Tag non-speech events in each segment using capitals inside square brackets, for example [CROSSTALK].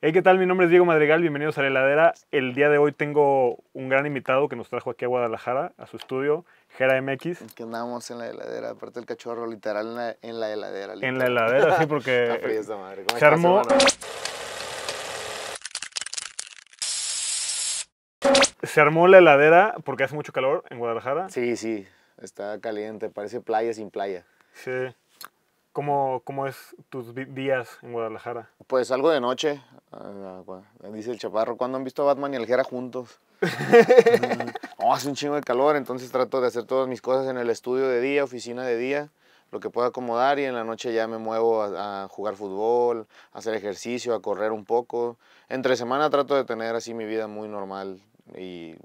Hey, ¿qué tal? Mi nombre es Diego Madrigal, bienvenidos a La Heladera. El día de hoy tengo un gran invitado que nos trajo aquí a Guadalajara, a su estudio, Gera MX. Que andamos en la heladera, aparte del cachorro, literal en la, en la heladera. En la heladera, sí, porque [LAUGHS] Está fría esta madre. ¿Cómo se armó, se armó la heladera porque hace mucho calor en Guadalajara. Sí, sí, está caliente, parece playa sin playa. Sí. ¿Cómo, cómo es tus días en Guadalajara? Pues algo de noche, ah, gua- dice el chaparro, ¿cuándo han visto a Batman y el Jera juntos? [LAUGHS] no, hace un chingo de calor, entonces trato de hacer todas mis cosas en el estudio de día, oficina de día, lo que pueda acomodar y en la noche ya me muevo a, a jugar fútbol, a hacer ejercicio, a correr un poco. Entre semana trato de tener así mi vida muy normal y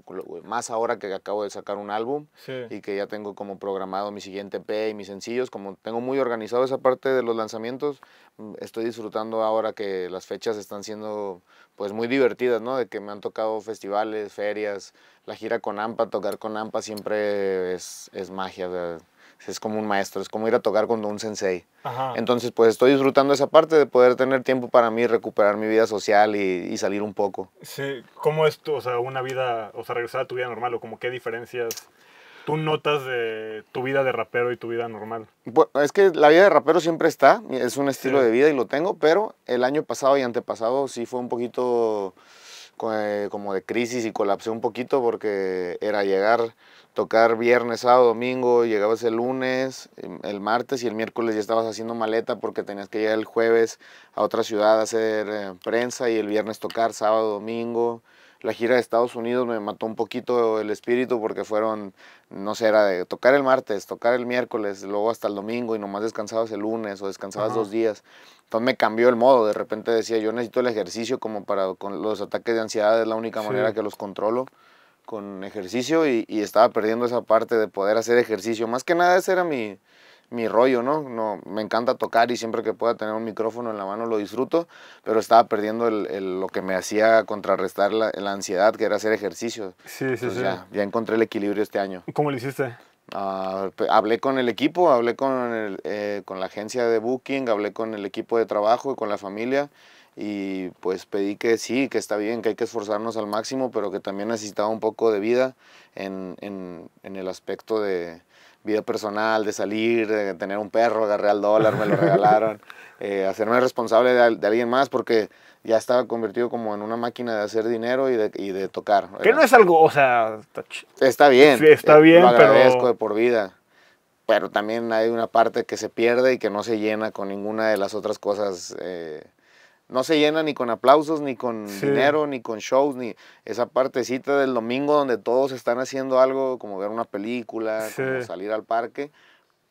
más ahora que acabo de sacar un álbum Sí. y que ya tengo como programado mi siguiente EP y mis sencillos, como tengo muy organizado esa parte de los lanzamientos, mm, estoy disfrutando ahora que las fechas están siendo pues muy divertidas, ¿no? De que me han tocado festivales, ferias, la gira con AMPA, tocar con AMPA siempre es, es magia, ¿verdad? Es como un maestro, es como ir a tocar con un sensei. Ajá. Entonces pues estoy disfrutando esa parte de poder tener tiempo para mí, recuperar mi vida social y, y salir un poco. Sí, ¿cómo es tu, o sea, una vida, o sea, regresar a tu vida normal o como qué diferencias tú notas de tu vida de rapero y tu vida normal? Es que la vida de rapero siempre está, es un estilo Sí. de vida y lo tengo, pero el año pasado y antepasado sí fue un poquito eh, como de crisis y colapsé un poquito porque era llegar, tocar viernes, sábado, domingo, llegabas el lunes, em, el martes y el miércoles ya estabas haciendo maleta porque tenías que llegar el jueves a otra ciudad a hacer eh, prensa y el viernes tocar sábado, domingo. La gira de Estados Unidos me mató un poquito el espíritu porque fueron, no sé, era de tocar el martes, tocar el miércoles, luego hasta el domingo y nomás descansabas el lunes o descansabas Ajá. dos días. Entonces me cambió el modo, de repente decía, yo necesito el ejercicio como para, con los ataques de ansiedad es la única Sí. manera que los controlo con ejercicio y, y estaba perdiendo esa parte de poder hacer ejercicio. Más que nada ese era mi, mi rollo, ¿no? ¿no? Me encanta tocar y siempre que pueda tener un micrófono en la mano lo disfruto, pero estaba perdiendo el- el- lo que me hacía contrarrestar la, la ansiedad, que era hacer ejercicio. Sí, sí, Entonces sí. ya, ya encontré el equilibrio este año. ¿Cómo lo hiciste? Pe- hablé con el equipo, hablé con, el, eh, con la agencia de booking, hablé con el equipo de trabajo y con la familia y pues pedí que sí, que está bien, que hay que esforzarnos al máximo, pero que también necesitaba un poco de vida en, en, en el aspecto de vida personal, de salir, de tener un perro, agarré al dólar, me lo regalaron, [LAUGHS] eh, hacerme responsable de, al- de alguien más porque ya estaba convertido como en una máquina de hacer dinero y de, y de tocar. Que no es algo, o sea, está bien. Sí, está eh, bien, Lo pero- agradezco de por vida. Pero también hay una parte que se pierde y que no se llena con ninguna de las otras cosas. eh, no se llena ni con aplausos, ni con Sí. dinero, ni con shows, ni esa partecita del domingo donde todos están haciendo algo, como ver una película, como Sí. salir al parque.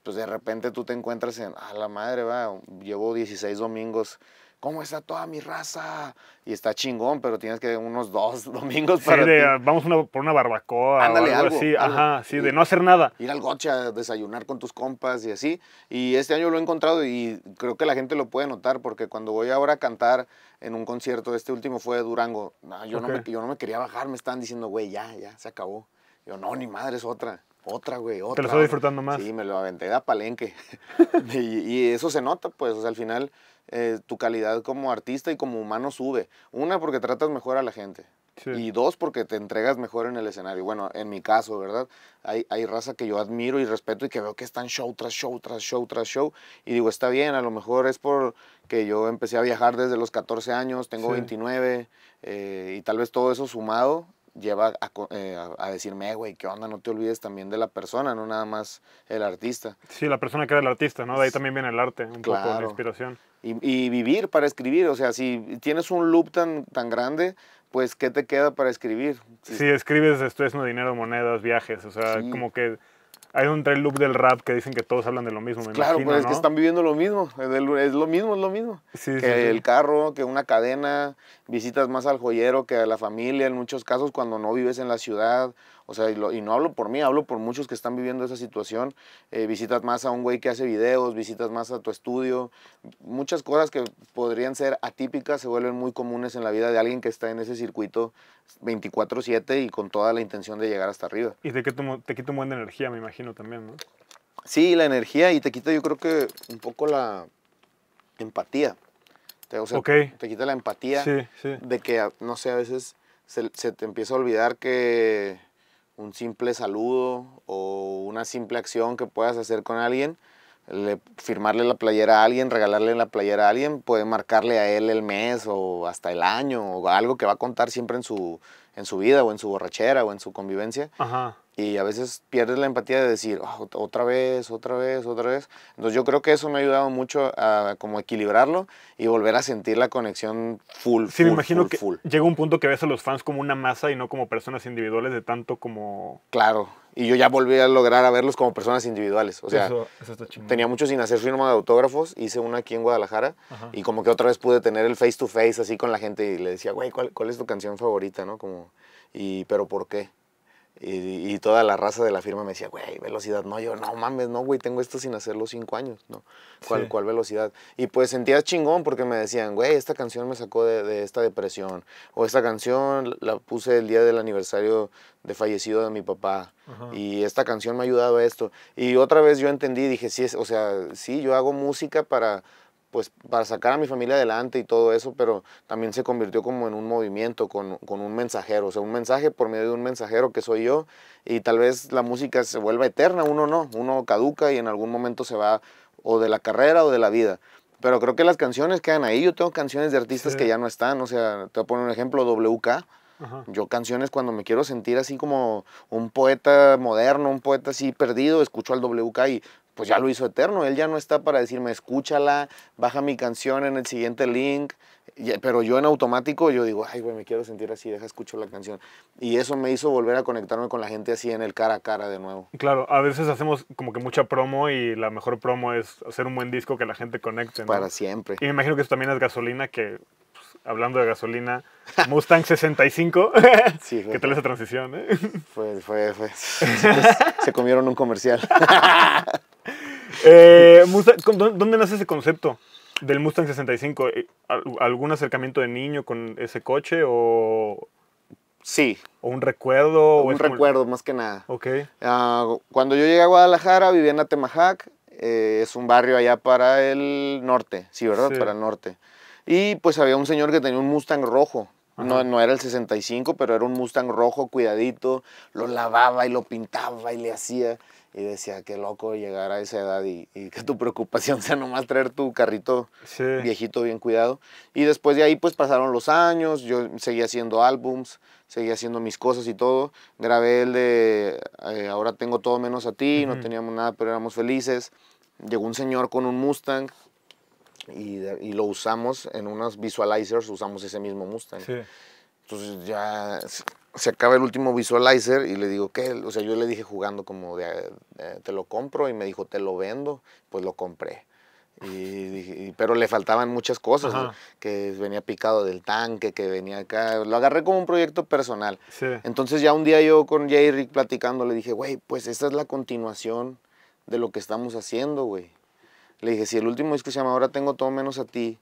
Pues de repente tú te encuentras en, a la madre, va, llevo 16 domingos. ¿Cómo está toda mi raza? Y está chingón, pero tienes que unos dos [LAUGHS] domingos sí, para de, ti. ah, vamos una- por una barbacoa Ándale, o algo, algo, así. algo. Ajá, sí, de Y- no hacer nada. ir al gocha a desayunar con tus compas y así. Y este año lo he encontrado y creo que la gente lo puede notar porque cuando voy ahora a cantar en un concierto, este último fue de Durango, no, yo, no, Ok. me, yo no me quería bajar, me estaban diciendo, güey, ya, ya, se acabó. Yo, no, ni madre, es otra, otra, güey, otra. Te lo estoy disfrutando más. Sí, me lo aventé de a palenque. [LAUGHS] y, y eso se nota, pues, o sea, al final eh, tu calidad como artista y como humano sube. Una, porque tratas mejor a la gente. Sí. Y dos, porque te entregas mejor en el escenario. Bueno, en mi caso, ¿verdad? Hay, hay raza que yo admiro y respeto y que veo que están show tras show, tras show, tras show. Y digo, está bien, a lo mejor es por que yo empecé a viajar desde los 14 años, tengo Sí. 29, eh, y tal vez todo eso sumado lleva a, eh, a- decirme, "Eh, güey, ¿qué onda? No te olvides también de la persona, no nada más el artista. Sí, la persona que era el artista, ¿no? De ahí también viene el arte, un poco la Claro. inspiración. Y, y vivir para escribir, o sea, si tienes un loop tan, tan grande, pues, ¿qué te queda para escribir? Si- Si escribes, estoy haciendo dinero, monedas, viajes, o sea, Sí. como que hay un trail loop del rap que dicen que todos hablan de lo mismo, me Claro, imagino, pues es ¿no? que están viviendo lo mismo, es, lo mismo, es lo mismo. Sí, que sí, sí. el carro, que una cadena, visitas más al joyero que a la familia en muchos casos cuando no vives en la ciudad. O sea, y, lo- y no hablo por mí, hablo por muchos que están viviendo esa situación. Eh, visitas más a un güey que hace videos, visitas más a tu estudio. Muchas cosas que podrían ser atípicas se vuelven muy comunes en la vida de alguien que está en ese circuito 24/7 y con toda la intención de llegar hasta arriba. Y te quita, un- te quita un buen de energía, me imagino también, ¿no? Sí, la energía y te quita yo creo que un poco la empatía. Te, o sea, Ok. te quita la empatía Sí, sí. de que, no sé, a veces se, se te empieza a olvidar que un simple saludo o una simple acción que puedas hacer con alguien, le- firmarle la playera a alguien, regalarle la playera a alguien, puede marcarle a él el mes o hasta el año o algo que va a contar siempre en su, en su vida o en su borrachera o en su convivencia. Ajá. Y a veces pierdes la empatía de decir, "Ah, ot- otra vez, otra vez, otra vez. Entonces yo creo que eso me ha ayudado mucho a como equilibrarlo y volver a sentir la conexión full, Sí, me full, imagino full, que full. llega un punto que ves a los fans como una masa y no como personas individuales de tanto como... Claro. Y yo ya volví a lograr a verlos como personas individuales. O sea, eso, eso está chingón. tenía mucho sin hacer firma de autógrafos. Hice una aquí en Guadalajara. Ajá. Y como que otra vez pude tener el face to face así con la gente y le decía, güey, ¿cuál, cuál es tu canción favorita? ¿No? Como, y, ¿pero por qué? Y, y toda la raza de la firma me decía, güey, velocidad. No, yo, no mames, no, güey, tengo esto sin hacerlo cinco años. No, ¿cuál, Sí. cuál velocidad? Y pues sentía chingón porque me decían, güey, esta canción me sacó de, de esta depresión. O esta canción la puse el día del aniversario de fallecido de mi papá. Ajá. Y esta canción me ha ayudado a esto. Y otra vez yo entendí, dije, sí, es, o sea, sí, yo hago música para, pues, para sacar a mi familia adelante y todo eso, pero también se convirtió como en un movimiento, con, con un mensajero, o sea, un mensaje por medio de un mensajero que soy yo, y tal vez la música se vuelva eterna, uno no, uno caduca y en algún momento se va o de la carrera o de la vida. Pero creo que las canciones quedan ahí. Yo tengo canciones de artistas Sí. que ya no están. O sea, te voy a poner un ejemplo, WK. Ajá. Yo canciones cuando me quiero sentir así como un poeta moderno, un poeta así perdido, escucho al WK y pues ya lo hizo eterno. Él ya no está para decirme, escúchala, baja mi canción en el siguiente link. Pero yo en automático yo digo, ay, güey, me quiero sentir así, deja escucho la canción. Y eso me hizo volver a conectarme con la gente así en el cara a cara de nuevo. Claro, a veces hacemos como que mucha promo y la mejor promo es hacer un buen disco que la gente conecte. ¿no? Para siempre. Y me imagino que eso también es gasolina, que pues, hablando de gasolina, [LAUGHS] Mustang 65, [LAUGHS] Sí, ¿qué tal esa transición? eh? fue, fue, fue- [LAUGHS] se comieron un comercial. Eh, Mustang, ¿con- dó- ¿Dónde nace ese concepto del Mustang 65? Eh, ¿al- ¿Algún acercamiento de niño con ese coche o, Sí, o un recuerdo? o un es como- recuerdo más que nada. Ok, Ah, cuando yo llegué a Guadalajara, vivía en Atemajac, eh, es un barrio allá para el norte, sí, ¿verdad? Sí. Para el norte. Y pues había un señor que tenía un Mustang rojo. No, no era el 65, pero era un Mustang rojo, cuidadito. Lo lavaba y lo pintaba y le hacía. Y decía, qué loco llegar a esa edad y, y que tu preocupación [LAUGHS] sea nomás traer tu carrito sí. viejito, bien cuidado. Y después de ahí, pues pasaron los años, yo seguía haciendo álbums, seguía haciendo mis cosas y todo. Grabé el de eh, Ahora tengo todo menos a ti, no Ujú. teníamos nada, pero éramos felices. Llegó un señor con un Mustang y, y lo usamos en unos visualizers, usamos ese mismo Mustang. sí. Entonces ya se- acaba el último visualizer y le digo, ¿qué? O sea, yo le dije jugando como de, eh, te lo compro y me dijo, te lo vendo, pues lo compré. Y dije, pero le faltaban muchas cosas, ¿no? Que venía picado del tanque, que venía acá. Lo agarré como un proyecto personal. sí. Entonces ya un día yo con Jay Rick platicando le dije, güey, pues esta es la continuación de lo que estamos haciendo, güey. Le dije, si el último disco se llama Ahora tengo todo menos a ti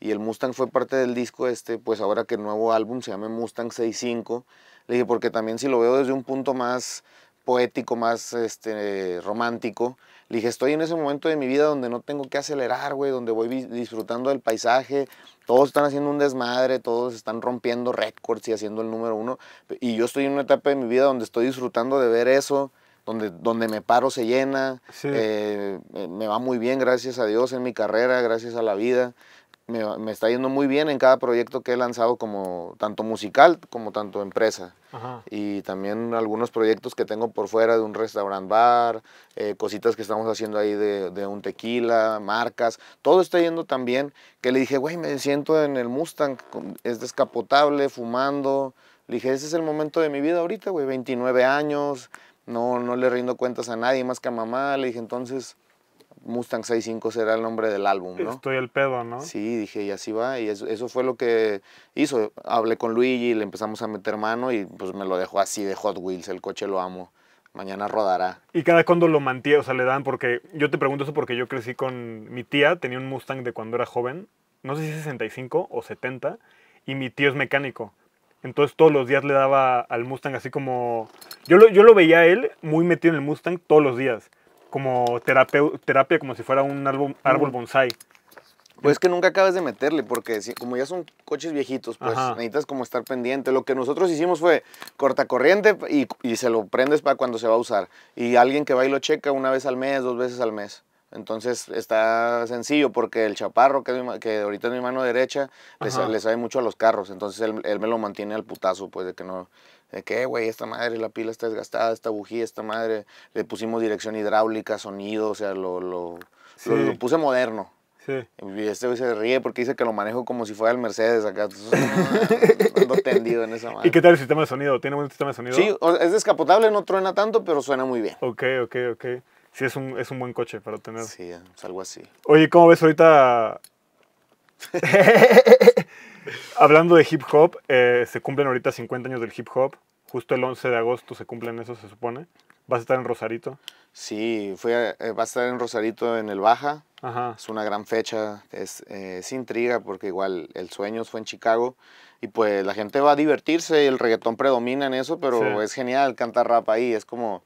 y el Mustang fue parte del disco este, pues ahora que el nuevo álbum se llame Mustang 65, le dije, porque también si lo veo desde un punto más poético, más este, romántico, le dije, estoy en ese momento de mi vida donde no tengo que acelerar, güey, donde voy disfrutando del paisaje, todos están haciendo un desmadre, todos están rompiendo récords y haciendo el número uno, y yo estoy en una etapa de mi vida donde estoy disfrutando de ver eso, donde, donde me paro se llena, Sí. eh, me va muy bien, gracias a Dios, en mi carrera, gracias a la vida. Me, está yendo muy bien en cada proyecto que he lanzado, como tanto musical como tanto empresa. Ajá. Y también algunos proyectos que tengo por fuera de un restaurant bar, eh, cositas que estamos haciendo ahí de, de un tequila, marcas. Todo está yendo tan bien que le dije, güey, me siento en el Mustang, es descapotable, fumando. Le dije, ese es el momento de mi vida ahorita, güey, 29 años, no, no le rindo cuentas a nadie más que a mamá. Le dije, entonces, Mustang 65 será el nombre del álbum, ¿no? Estoy el pedo, ¿no? Sí, dije, y así va, y eso, eso fue lo que hizo. Hablé con Luigi, le empezamos a meter mano y pues me lo dejó así de Hot Wheels, el coche lo amo. Mañana rodará. ¿Y cada cuándo lo mantiene? O sea, le dan porque... Yo te pregunto eso porque yo crecí con... Mi tía tenía un Mustang de cuando era joven. No sé si 65 o 70. Y mi tío es mecánico. Entonces todos los días le daba al Mustang así como... Yo lo, yo lo veía a él muy metido en el Mustang todos los días. Como terapia, como si fuera un árbol, árbol bonsai. Pues es que nunca acabas de meterle, porque si- como ya son coches viejitos, pues Ajá. necesitas como estar pendiente. Lo que nosotros hicimos fue corta corriente y, y se lo prendes para cuando se va a usar. Y alguien que va y lo checa una vez al mes, dos veces al mes. Entonces está sencillo porque el chaparro, que, mi que ahorita es mi mano derecha, le, le sabe mucho a los carros. Entonces él, él me lo mantiene al putazo, pues de que no, de que, "Eh, güey, esta madre, la pila está desgastada, esta bujía, esta madre. Le pusimos dirección hidráulica, sonido, o sea, lo, lo, Sí. lo, lo puse moderno. Sí. Y este güey se ríe porque dice que lo manejo como si fuera el Mercedes acá. Ando tendido en esa [LAUGHS] madre. ¿Y qué tal el sistema de sonido? ¿Tiene buen sistema de sonido? Sí, es descapotable, no truena tanto, pero suena muy bien. Ok, ok, ok. Sí, es un, es un buen coche para tener. Sí, es algo así. Oye, ¿cómo ves ahorita? [LAUGHS] Hablando de hip hop, eh, se cumplen ahorita 50 años del hip hop. Justo el 11 de agosto se cumplen eso, se supone. Vas a estar en Rosarito. Sí, fue, eh, va a estar en Rosarito en el Baja. Ajá. Es una gran fecha, es, eh, es intriga porque igual el sueño fue en Chicago y pues la gente va a divertirse, el reggaetón predomina en eso, pero Sí. es genial cantar rap ahí, es como,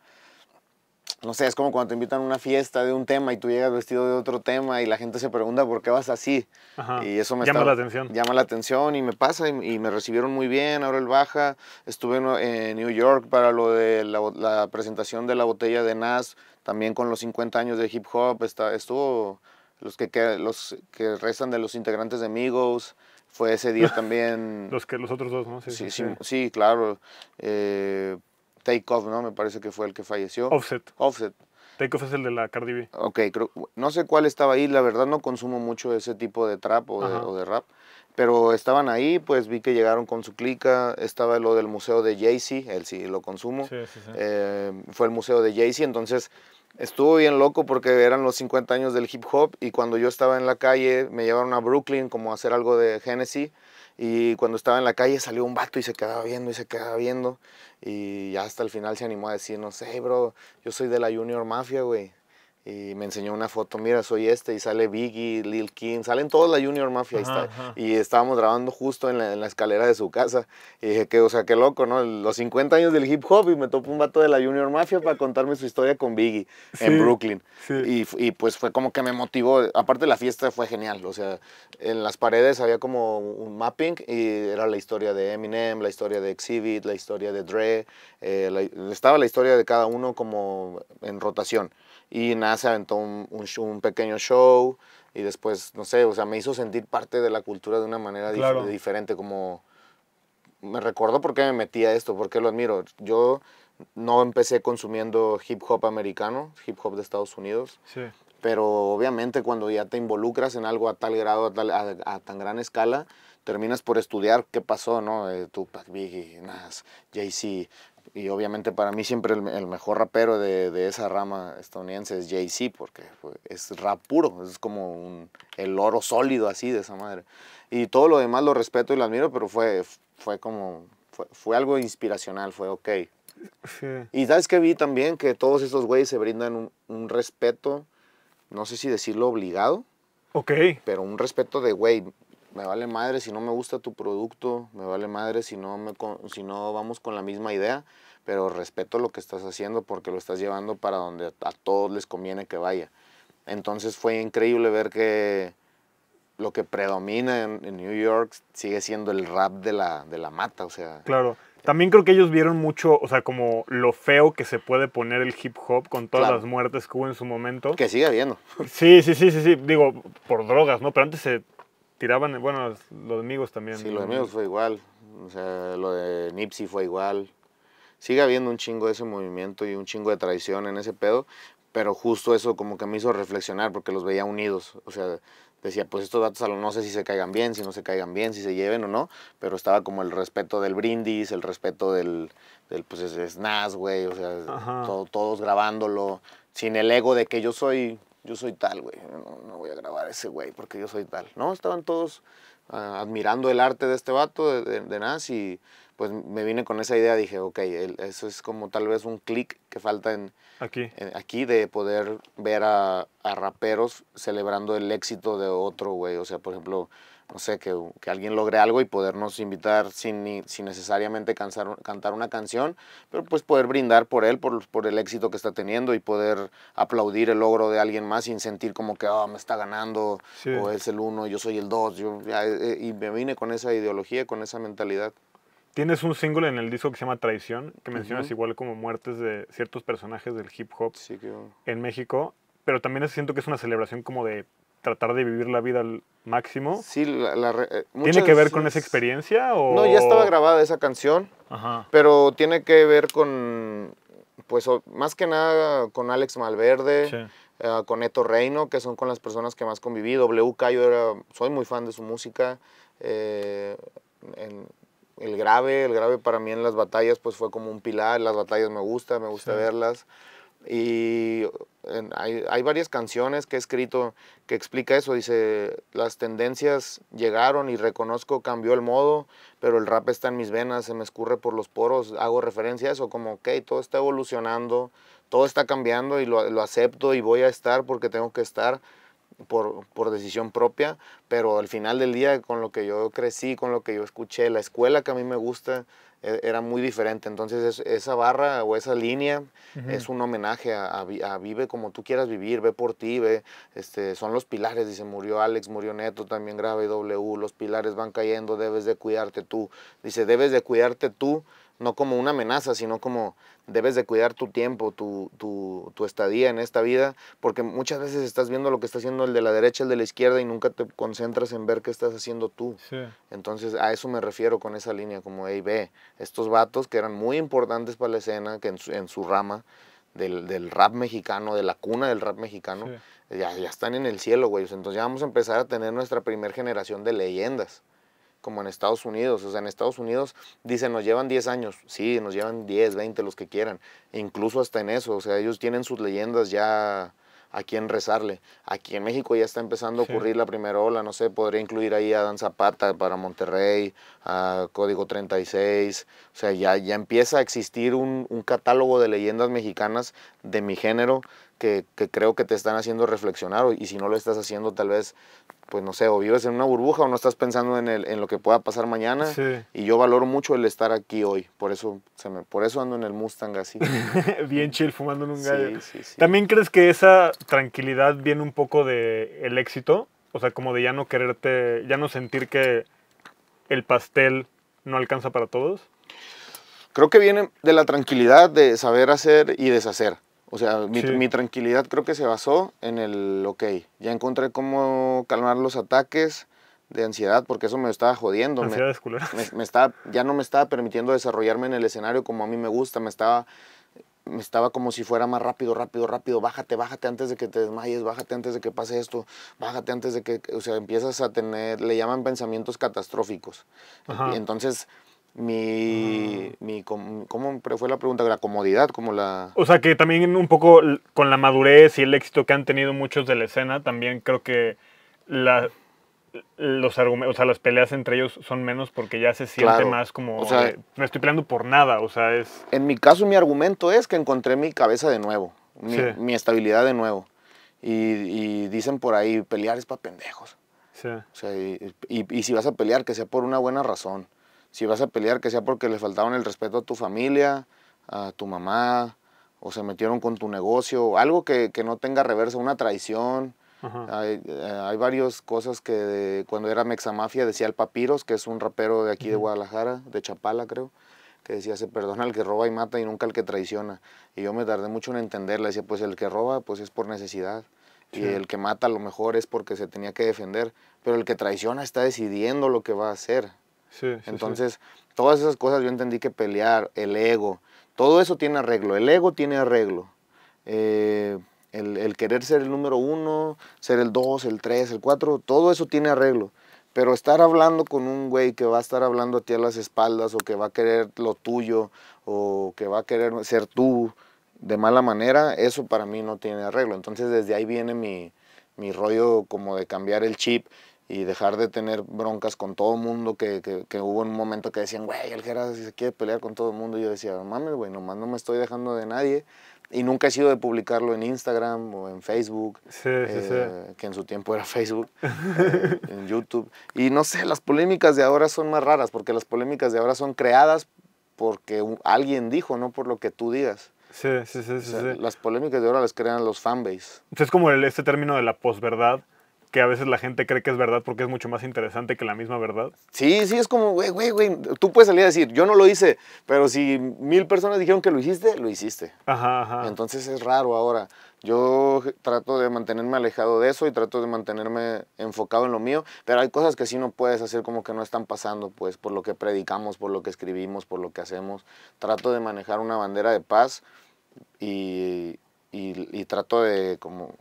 no sé, es como cuando te invitan a una fiesta de un tema y tú llegas vestido de otro tema y la gente se pregunta por qué vas así. Ajá. Y eso me Llama está- la atención. Llama la atención y me pasa y, y me recibieron muy bien. Ahora el Baja. Estuve en, en New York para lo de la presentación de la botella de Nas, también con los 50 años de hip hop. Está, estuvo los que, que- los que restan de los integrantes de Migos. Fue ese día [LAUGHS] también. Los, que, los otros dos, ¿no? sí, sí, sí, claro. Eh, Take Off, ¿no? Me parece que fue el que falleció. Offset. Offset. Takeoff es el de la Cardi B. Ok, creo, no sé cuál estaba ahí, la verdad no consumo mucho ese tipo de trap o de, o de rap, pero estaban ahí, pues vi que llegaron con su clica, estaba lo del museo de Jay-Z, él sí lo consumo, Sí, sí, sí. eh, fue el museo de Jay-Z, entonces estuvo bien loco porque eran los 50 años del hip hop y cuando yo estaba en la calle me llevaron a Brooklyn como a hacer algo de Genesis y cuando estaba en la calle salió un vato y se quedaba viendo y se quedaba viendo y ya hasta el final se animó a decir, no sé, bro, yo soy de la Junior Mafia, güey. Y me enseñó una foto, mira, soy este, y sale Biggie, Lil King, salen todos la Junior Mafia. ahí está. ajá. Y estábamos grabando justo en la, en la escalera de su casa. Y dije que, o sea, qué loco, ¿no? Los 50 años del hip hop y me topó un vato de la Junior Mafia para contarme su historia con Biggie Sí, en Brooklyn. sí. Y, y pues fue como que me motivó. Aparte la fiesta fue genial. O sea, en las paredes había como un mapping y era la historia de Eminem, la historia de Exhibit, la historia de Dre. eh, la- estaba la historia de cada uno como en rotación. Y nada, se aventó un, un show- un pequeño show y después, no sé, o sea, me hizo sentir parte de la cultura de una manera dif- Claro. diferente, como me recordó por qué me metí a esto, por qué lo admiro. Yo no empecé consumiendo hip hop americano, hip hop de Estados Unidos, Sí. pero obviamente cuando ya te involucras en algo a tal grado, a, tal- a- a tan gran escala, terminas por estudiar qué pasó, ¿no? Eh, Tupac, Biggie, Nas, Jay-Z. Y obviamente para mí siempre el, el mejor rapero de, de esa rama estadounidense es Jay-Z, porque es rap puro, es como un- el oro sólido así de esa madre. Y todo lo demás lo respeto y lo admiro, pero fue, fue como, fue, fue algo inspiracional, fue ok. Sí. Y sabes que vi también que todos estos güeyes se brindan un, un respeto, no sé si decirlo obligado, Ok. pero un respeto de, güey, me vale madre si no me gusta tu producto, me vale madre si no, me, si no vamos con la misma idea, pero respeto lo que estás haciendo porque lo estás llevando para donde a todos les conviene que vaya. Entonces fue increíble ver que lo que predomina en, en New York sigue siendo el rap de la, de la mata, o sea... Claro. También creo que ellos vieron mucho, o sea, como lo feo que se puede poner el hip hop con todas Claro. las muertes que hubo en su momento. Que sigue habiendo. Sí, sí, sí, sí, sí. Digo, por drogas, ¿no? Pero antes se tiraban, bueno, los amigos también. Sí, lo de Migos fue igual. O sea, lo de Nipsey fue igual. Sigue habiendo un chingo de ese movimiento y un chingo de traición en ese pedo. Pero justo eso como que me hizo reflexionar porque los veía unidos. O sea, decía, pues estos datos no sé si se caigan bien, si no se caigan bien, si se lleven o no. Pero estaba como el respeto del brindis, el respeto del, del pues es, es güey. O sea, todo- todos grabándolo. Sin el ego de que yo soy, yo soy tal, güey. No, no voy a grabar a ese güey porque yo soy tal. No, estaban todos ah, admirando el arte de este vato, de, de, de Nas, y pues me vine con esa idea, dije, ok, el- eso es como tal vez un clic que falta en, Aquí. en- aquí de poder ver a, a raperos celebrando el éxito de otro, güey. O sea, por ejemplo, no sé, que, que alguien logre algo y podernos invitar sin, sin necesariamente cansar- cantar una canción, pero pues poder brindar por él, por, por el éxito que está teniendo y poder aplaudir el logro de alguien más sin sentir como que, oh, me está ganando, Sí. o es el uno, yo soy el dos, yo, ya, eh, y me vine con esa ideología, con esa mentalidad. Tienes un single en el disco que se llama Traición, que mencionas igual como muertes de ciertos personajes del hip hop Así que, en México, pero también siento que es una celebración como de tratar de vivir la vida al máximo. sí, la, la re- eh, ¿Tiene que ver con esa experiencia o...? No, ya estaba grabada esa canción. Ajá. Pero tiene que ver con, pues más que nada con Alex Malverde, Sí. eh, con Neto Reino, que son con las personas que más conviví. WK, yo era, soy muy fan de su música. eh, en- el grave, el grave para mí en las batallas pues fue como un pilar. Las batallas me gusta, me gusta Sí. verlas. Y en- hay, hay varias canciones que he escrito que explica eso. Dice, las tendencias llegaron y reconozco cambió el modo, pero el rap está en mis venas, se me escurre por los poros. Hago referencia a eso, como, ok, todo está evolucionando, todo está cambiando y lo, lo acepto y voy a estar porque tengo que estar por, por decisión propia, pero al final del día con lo que yo crecí, con lo que yo escuché, la escuela que a mí me gusta era muy diferente. Entonces es- esa barra o esa línea es un homenaje a, a a vive como tú quieras vivir, ve por ti, ve, este, son los pilares, dice, murió Alex, murió Neto, también grave W, los pilares van cayendo, debes de cuidarte tú. Dice, debes de cuidarte tú, no como una amenaza, sino como debes de cuidar tu tiempo, tu, tu, tu estadía en esta vida, porque muchas veces estás viendo lo que está haciendo el de la derecha, el de la izquierda, y nunca te concentras en ver qué estás haciendo tú. Sí. Entonces a eso me refiero con esa línea, como, hey, ve, estos vatos que eran muy importantes para la escena, que en su, en su rama del, del rap mexicano, de la cuna del rap mexicano, Sí. ya, ya están en el cielo, güey. Entonces ya vamos a empezar a tener nuestra primera generación de leyendas, como en Estados Unidos. O sea, en Estados Unidos dicen, nos llevan 10 años. Sí, nos llevan 10, 20, los que quieran. E incluso hasta en eso. O sea, ellos tienen sus leyendas ya a quien rezarle. Aquí en México ya está empezando a Sí. ocurrir la primera ola. No sé, podría incluir ahí a Dan Zapata para Monterrey, a Código 36. O sea, ya, ya empieza a existir un, un catálogo de leyendas mexicanas de mi género que, que creo que te están haciendo reflexionar. Y si no lo estás haciendo, tal vez, pues no sé, o vives en una burbuja o no estás pensando en, el, en lo que pueda pasar mañana. Sí. Y yo valoro mucho el estar aquí hoy. Por eso, se me, por eso ando en el Mustang así. [LAUGHS] Bien chill fumando en un gallo. sí, sí, sí. ¿También crees que esa tranquilidad viene un poco de el éxito? O sea, como de ya no quererte, ya no sentir que el pastel no alcanza para todos. Creo que viene de la tranquilidad de saber hacer y deshacer. O sea, mi, Sí. mi tranquilidad creo que se basó en el, ok, ya encontré cómo calmar los ataques de ansiedad, porque eso me estaba jodiendo. me- me, me estaba, ya no me estaba permitiendo desarrollarme en el escenario como a mí me gusta, me estaba, me estaba como si fuera más rápido, rápido, rápido, bájate, bájate antes de que te desmayes, bájate antes de que pase esto, bájate antes de que, o sea, empiezas a tener, le llaman pensamientos catastróficos. Ajá. Y entonces, mi, mi, com- ¿cómo fue la pregunta? La comodidad, como la... O sea, que también un poco con la madurez y el éxito que han tenido muchos de la escena, también creo que la, los argumentos, o sea, las peleas entre ellos son menos porque ya se siente Claro. más como, O sea- me estoy peleando por nada, o sea, es... En mi caso, mi argumento es que encontré mi cabeza de nuevo, mi, Sí. mi estabilidad de nuevo. Y, y dicen por ahí, pelear es para pendejos. Sí, O sea, y, y- y si vas a pelear, que sea por una buena razón. Si vas a pelear, que sea porque le faltaban el respeto a tu familia, a tu mamá, o se metieron con tu negocio, algo que, que no tenga reversa, una traición. Hay, eh, hay varias cosas que de- cuando era Mexamafia decía el Papiros, que es un rapero de aquí de. Guadalajara, de Chapala creo, que decía, se perdona al que roba y mata y nunca al que traiciona. Y yo me tardé mucho en entenderla, decía, pues el que roba pues es por necesidad. Y el que mata a lo mejor es porque se tenía que defender, pero el que traiciona está decidiendo lo que va a hacer. Entonces, todas esas cosas yo entendí que pelear, el ego, todo eso tiene arreglo. El ego tiene arreglo. Eh, el, el querer ser el número uno, ser el dos, el tres, el cuatro, todo eso tiene arreglo. Pero estar hablando con un güey que va a estar hablando a ti a las espaldas o que va a querer lo tuyo o que va a querer ser tú de mala manera, eso para mí no tiene arreglo. Entonces desde ahí viene mi, mi rollo como de cambiar el chip y dejar de tener broncas con todo el mundo, que, que, que hubo un momento que decían, güey, el Geras se quiere pelear con todo el mundo. Y yo decía, no mames, güey, nomás no me estoy dejando de nadie. y nunca he sido de publicarlo en Instagram o en Facebook, Sí, sí, eh, que en su tiempo era Facebook, [LAUGHS] eh, en YouTube. Y no sé, las polémicas de ahora son más raras, porque las polémicas de ahora son creadas porque alguien dijo, no por lo que tú digas. sí. Sí, sí, sí, O sí, sea, sí. Las polémicas de ahora las crean los fanbase. Es como el- este término de la posverdad, que a veces la gente cree que es verdad porque es mucho más interesante que la misma verdad. Sí, sí, es como, güey, güey, güey, tú puedes salir a decir, yo no lo hice, pero si mil personas dijeron que lo hiciste, lo hiciste. Ajá, ajá. Entonces es raro ahora. Yo trato de mantenerme alejado de eso y trato de mantenerme enfocado en lo mío, pero hay cosas que sí no puedes hacer como que no están pasando, pues por lo que predicamos, por lo que escribimos, por lo que hacemos. Trato de manejar una bandera de paz y, y- y trato de como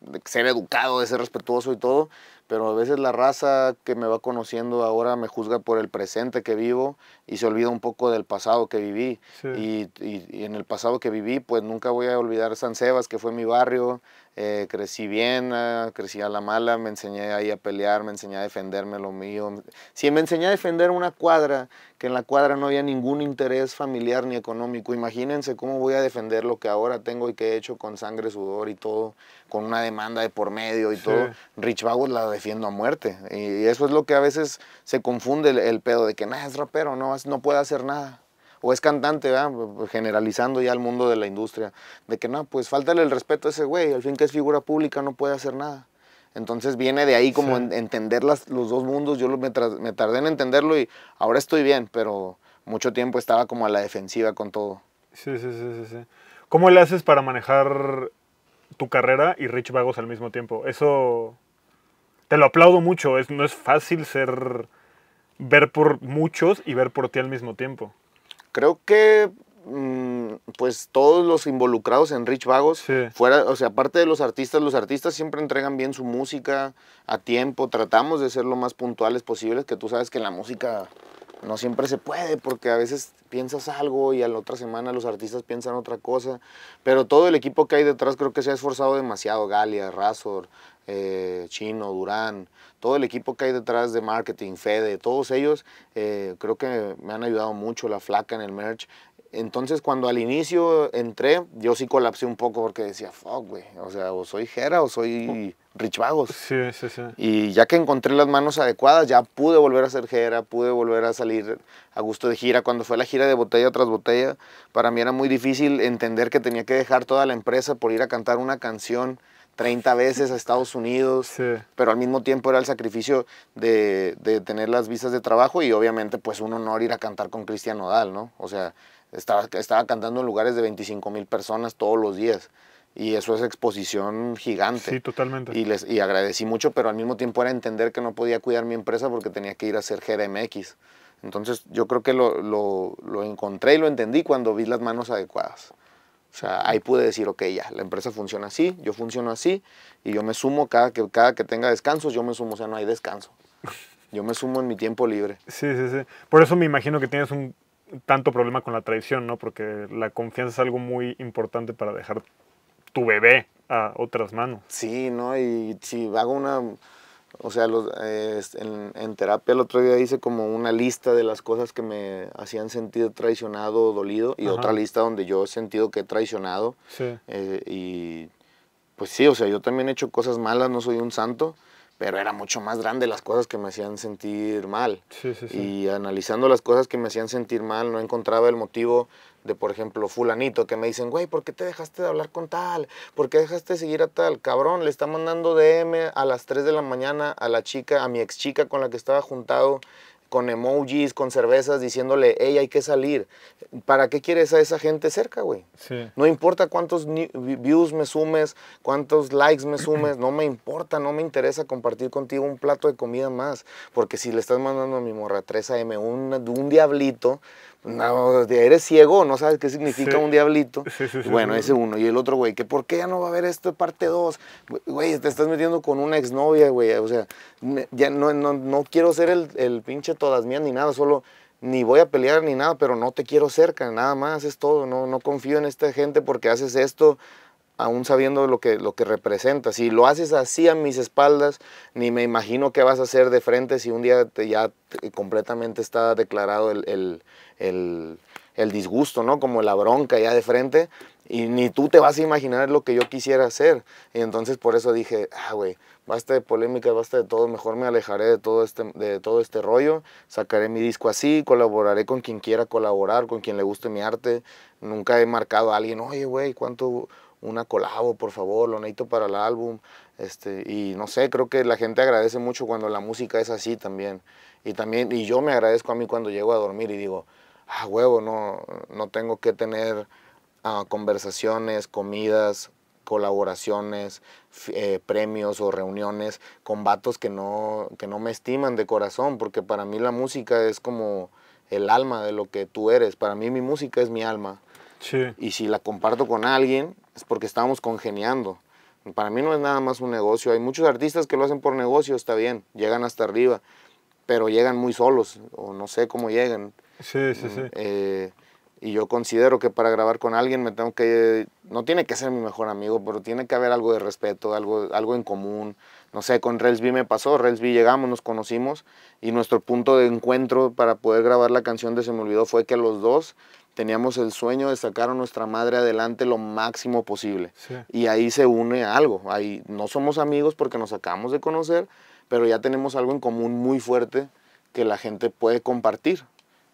de ser educado, de ser respetuoso y todo, pero a veces la raza que me va conociendo ahora me juzga por el presente que vivo y se olvida un poco del pasado que viví. Sí. Y, y- y en el pasado que viví, pues nunca voy a olvidar San Sebas, que fue mi barrio. Eh, crecí bien, ah, crecí a la mala, me enseñé ahí a pelear, me enseñé a defenderme lo mío. Si me enseñé a defender una cuadra, que en la cuadra no había ningún interés familiar ni económico, imagínense cómo voy a defender lo que ahora tengo y que he hecho con sangre, sudor y todo, con una demanda de por medio y Sí. todo. Rich Vagos la defiendo a muerte. Y eso es lo que a veces se confunde el, el pedo de que nada es rapero, no, no puede hacer nada. O es cantante, ¿verdad? generalizando ya el mundo de la industria. De que no, pues faltale el respeto a ese güey, al fin que es figura pública no puede hacer nada. Entonces viene de ahí como Sí. en- entender las, los dos mundos. Yo lo- me, tra- me tardé en entenderlo y ahora estoy bien, pero mucho tiempo estaba como a la defensiva con todo. Sí, sí, sí, sí, sí. ¿Cómo le haces para manejar tu carrera y Rich Vagos al mismo tiempo? Eso te lo aplaudo mucho. Es, no es fácil ser ver por muchos y ver por ti al mismo tiempo. Creo que mm, pues todos los involucrados en Rich Vagos, Sí. fuera, o sea, aparte de los artistas, los artistas siempre entregan bien su música a tiempo, tratamos de ser lo más puntuales posibles, que tú sabes que en la música no siempre se puede, porque a veces piensas algo y a la otra semana los artistas piensan otra cosa, pero todo el equipo que hay detrás creo que se ha esforzado demasiado, Galia, Razor, eh, Chino, Durán, todo el equipo que hay detrás de marketing, Fede, todos ellos eh, creo que me han ayudado mucho, la flaca en el merch. Entonces cuando al inicio entré, yo sí colapsé un poco porque decía, fuck, güey, o sea, o soy Jera o soy Rich Vagos. Sí, sí, sí. Y ya que encontré las manos adecuadas, ya pude volver a ser Jera, pude volver a salir a gusto de gira. Cuando fue la gira de botella tras botella, para mí era muy difícil entender que tenía que dejar toda la empresa por ir a cantar una canción 30 veces a Estados Unidos Sí. pero al mismo tiempo era el sacrificio de, de tener las visas de trabajo y obviamente pues un honor ir a cantar con Cristian Nodal, ¿no? O sea, estaba, estaba cantando en lugares de 25 mil personas todos los días y eso es exposición gigante. Sí, totalmente. Y, les, y agradecí mucho, pero al mismo tiempo era entender que no podía cuidar mi empresa porque tenía que ir a hacer GRMX. Entonces yo creo que lo, lo, lo encontré y lo entendí cuando vi las manos adecuadas. O sea, ahí pude decir, ok, ya, la empresa funciona así, yo funciono así, y yo me sumo cada que, cada que tenga descansos, yo me sumo, o sea, no hay descanso. Yo me sumo en mi tiempo libre. [LAUGHS] Sí, sí, sí. Por eso me imagino que tienes un tanto problema con la traición, ¿no? Porque la confianza es algo muy importante para dejar tu bebé a otras manos. Sí, ¿no? Y si hago una, o sea, los, eh, en, en terapia el otro día hice como una lista de las cosas que me hacían sentir traicionado o dolido, y Ajá. otra lista donde yo he sentido que he traicionado. Sí. Eh, y pues sí, o sea, yo también he hecho cosas malas, no soy un santo, pero era mucho más grande las cosas que me hacían sentir mal. Sí, sí, sí. Y analizando las cosas que me hacían sentir mal, no encontraba el motivo de, por ejemplo, fulanito, que me dicen, güey, ¿por qué te dejaste de hablar con tal? ¿Por qué dejaste de seguir a tal? Cabrón, le está mandando DM a las 3 de la mañana a la chica, a mi ex chica con la que estaba juntado, con emojis, con cervezas, diciéndole, hey, hay que salir. ¿Para qué quieres a esa gente cerca, güey? Sí. No importa cuántos views me sumes, cuántos likes me sumes, no me importa, no me interesa compartir contigo un plato de comida más. Porque si le estás mandando a mi morra 3AM un, un diablito, no, eres ciego, no sabes qué significa Sí. un diablito. Sí, sí, bueno, ese uno. Y el otro, güey, que por qué ya no va a haber esto parte 2. Güey, te estás metiendo con una exnovia, güey. O sea, ya no, no, no quiero ser el, el pinche todas mías ni nada, solo ni voy a pelear ni nada, pero no te quiero cerca, nada más, es todo. No, no confío en esta gente porque haces esto aún sabiendo lo que, lo que representa. Si lo haces así a mis espaldas, ni me imagino qué vas a hacer de frente si un día ya completamente está declarado el, el, el, el, disgusto, ¿no? Como la bronca ya de frente, y ni tú te vas a imaginar lo que yo quisiera hacer. Y entonces por eso dije, ah, güey, basta de polémica, basta de todo, mejor me alejaré de todo, este, de todo este rollo, sacaré mi disco así, colaboraré con quien quiera colaborar, con quien le guste mi arte. Nunca he marcado a alguien, oye, güey, ¿cuánto una colabo, por favor, lo necesito para el álbum? Este, y no sé, creo que la gente agradece mucho cuando la música es así también. Y también, y yo me agradezco a mí cuando llego a dormir y digo, ah, huevo, no, no tengo que tener uh, conversaciones, comidas, colaboraciones, eh, premios o reuniones con vatos que no, que no me estiman de corazón, porque para mí la música es como el alma de lo que tú eres. Para mí mi música es mi alma. Sí. Y si la comparto con alguien es porque estamos congeniando. Para mí no es nada más un negocio. Hay muchos artistas que lo hacen por negocio, está bien, llegan hasta arriba, pero llegan muy solos, o no sé cómo llegan. Sí, sí, sí. Eh, y yo considero que para grabar con alguien me tengo que, no tiene que ser mi mejor amigo, pero tiene que haber algo de respeto, algo, algo en común. No sé, con Relsby me pasó, Relsby llegamos, nos conocimos y nuestro punto de encuentro para poder grabar la canción de Se me olvidó fue que los dos teníamos el sueño de sacar a nuestra madre adelante lo máximo posible. Sí. Y ahí se une algo. Ahí no somos amigos porque nos acabamos de conocer, pero ya tenemos algo en común muy fuerte que la gente puede compartir.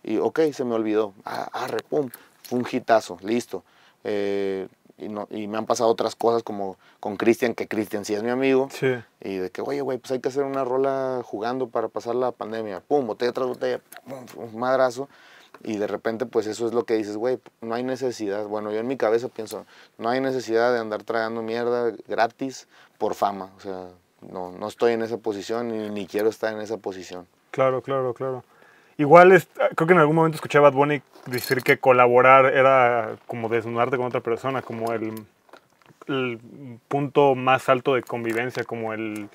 Y ok, se me olvidó. Ah, arre, pum. Fue un hitazo, listo. Eh, y, no, y, me han pasado otras cosas como con Cristian, que Cristian sí es mi amigo. Sí. Y de que, oye, güey, pues hay que hacer una rola jugando para pasar la pandemia. Pum, botella tras botella, pum, un madrazo. Y de repente, pues eso es lo que dices, güey, no hay necesidad. Bueno, yo en mi cabeza pienso, no hay necesidad de andar tragando mierda gratis por fama. O sea, no, no estoy en esa posición ni, ni quiero estar en esa posición. Claro, claro, claro. Igual, es, creo que en algún momento escuché a Bad Bunny decir que colaborar era como desnudarte con otra persona, como el, el punto más alto de convivencia, como el